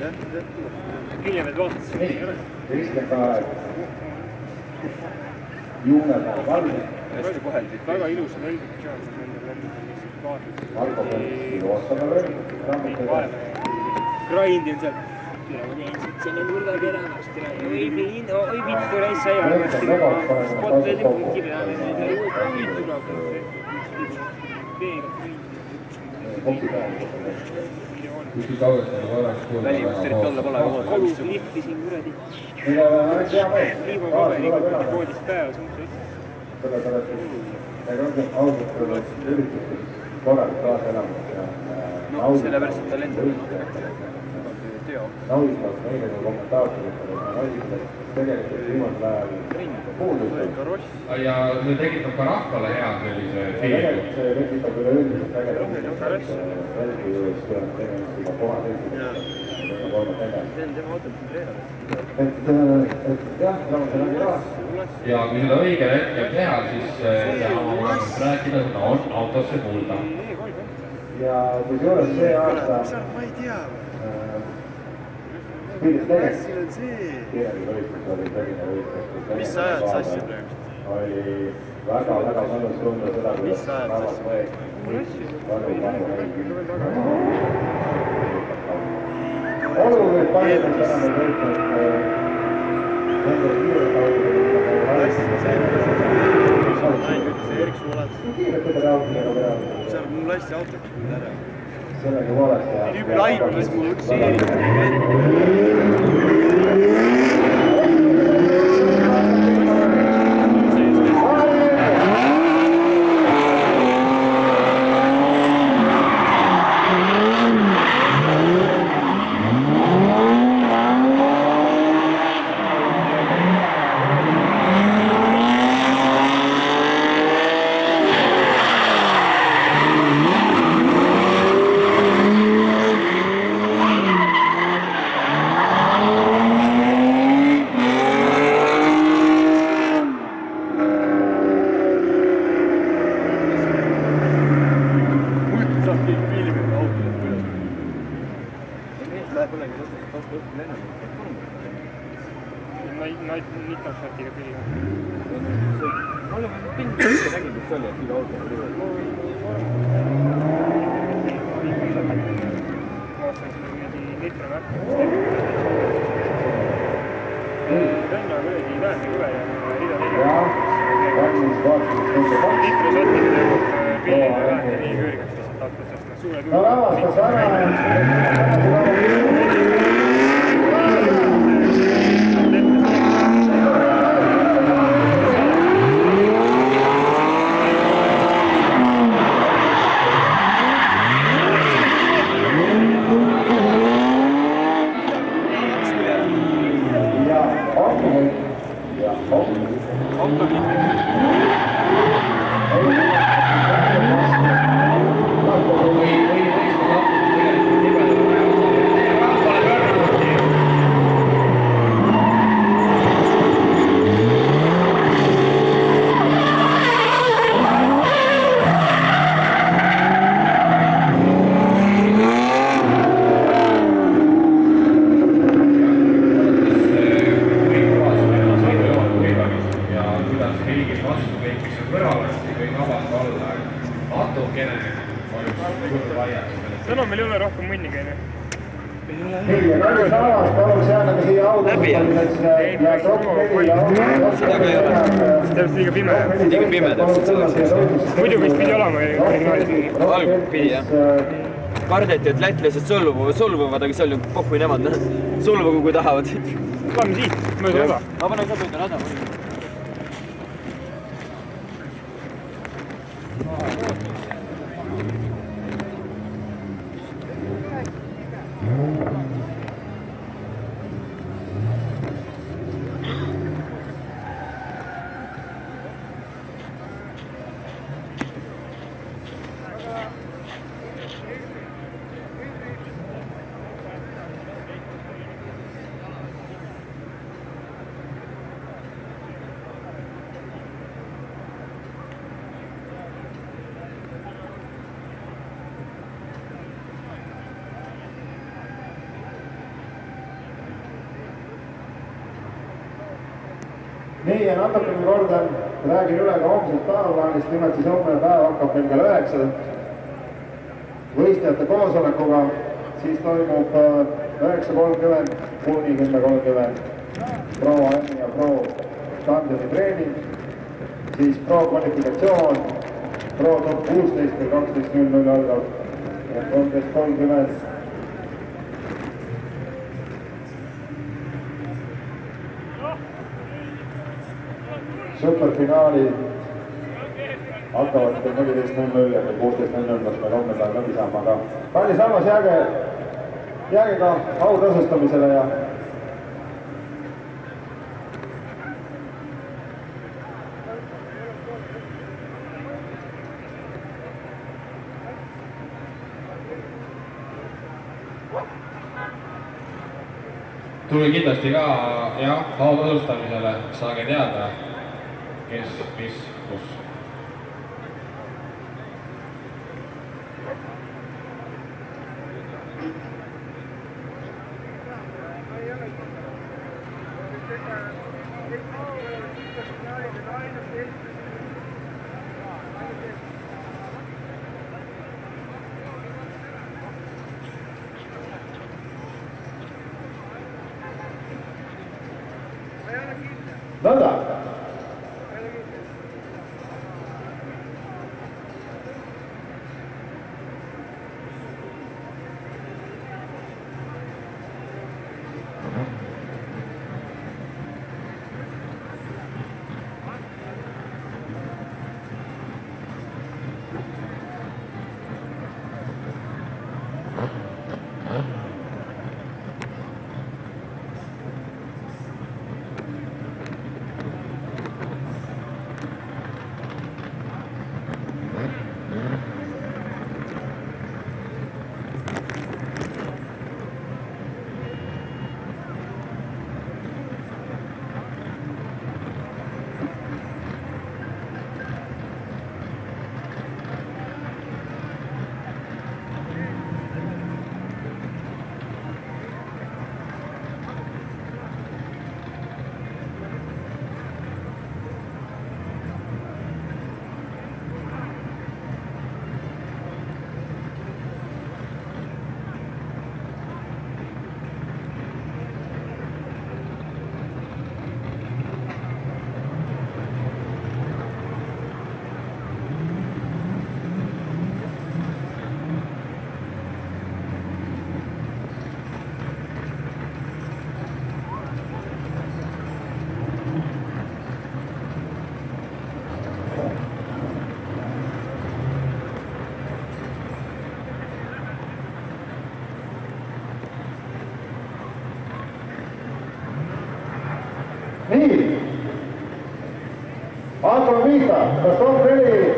jah. külje pealt vaatasin, ei ole. Kristjan Kaar. Juune peal valmis. hästi koheldi. väga ilusad väliseksioonid nendel lendudel, lihtsalt vaatad. Marko Pööndri otsama veel. Grind on seal. selle nurga teravust, oi piin, oi vittu, raisk sai spot veel punkti peale, oi tuleb. veega peal. Kuskil kaugelt on korraks kuulda välimust eriti olla pole, aga kodus lihvisin kuradi. mille peale on hea meel. liiva Kaar paberiga tuleb kuradi elama. voodist päevas, mis sa ütlesid? sellepärast, et ega rohkem ausalt öeldes üritustes korralik kaaselamine ja no sellepärast, et ta lendab. teo. nauditavalt meile kui kommentaaatoritele on asi, millest tegelikult viimasel ajal. Ja see tekitab ka rahvale hea sellise feel'i. tegelikult see tekitab üleüldiselt ägedat väldi juures tegemist juba koha seda see on auto, mis on treeneris. et, et jah, samas see on ka ja kui seda õigel hetkel teha, siis saa oma rääkida, kui ta on autosse kuulda. ja kusjuures see aasta ma ei tea, Siin on see. kiirendusvõistlus oli selline võistlus, mis sa ajad sassi praegu? oli väga-väga mõnus tunda seda, kuidas sassi? võeti varu varu olu võib paljudes tänavatel võitnud nende kiirete see Erik Suulas, kiirete peale peale seal mul lasti auto kukkus ära. Sellegipoolest ja tüüp laipas mul üksi Erik. Et lätlased solvuvad, solvuvad, aga seal ju pohhui nemad, solvugu kui tahavad. paneme siit, mööda oda. ma panen ka mööda rada. nii ja natukene kordan, räägin üle ka homsest päevaplaanist, nimelt siis homne päev hakkab meil kell üheksa võistlejate koosolekuga, siis toimub äh, üheksa kolmkümmend kuni kümme kolmkümmend. Pro M ja pro standardi treening, siis pro kvalifikatsioon, pro top kuusteist kell kaksteist null null algab, kolmteist kolmkümmend superfinaali. Hakkavad kell neliteist null null ja kell kuusteist null null peaks meil homme päev läbi saama, aga kallis rahvas, jääge, jääge ka autasustamisele ja tulge kindlasti ka jah, lao tutvustamisele, saage teada, kes, mis, Anton Viita, kas top neli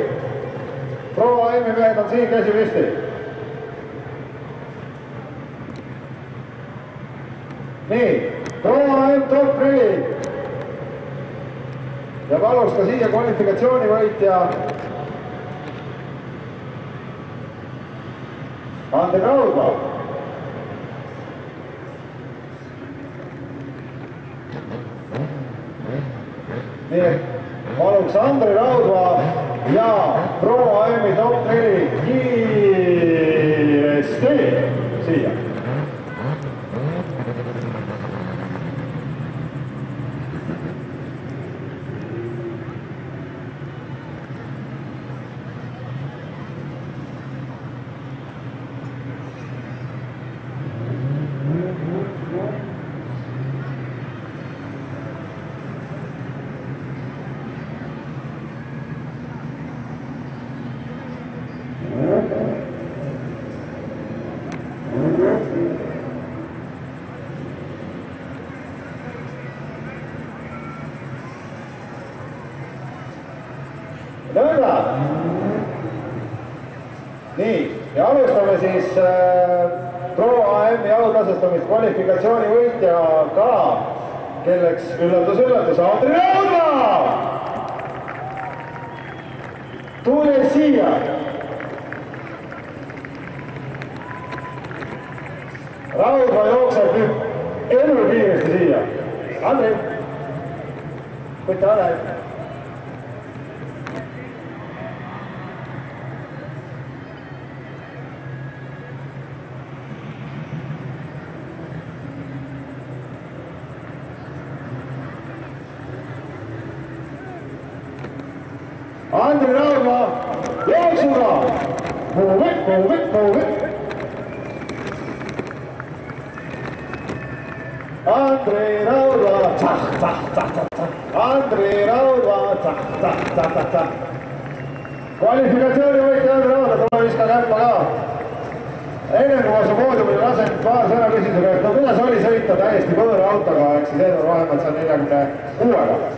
proua Aimi mehed on siin käsi püsti? nii, proua Aim top neli. ja paluks ka siia kvalifikatsiooni võitja. Ande Raudma nii et paluks Andrei Raudvaa ja proua Aimi top neli kiiresti siia. nõnda. nii, ja alustame siis äh, proua AM-i autasestamist kvalifikatsiooni võitjaga, kelleks üllatus-üllatus, Andrei Raudma. tule siia. Raudma jookseb nüüd elukiiresti siia. Andrei, võta ära kvalifikatsiooni võitja Andrei Raudma, tule viska käppa ka. enne kui ma su poodiumile lasen, paar sõna küsin su käest, no kuidas oli sõita täiesti võõra autoga, ehk siis Eduard Vahemäe seal neljakümne kuuega?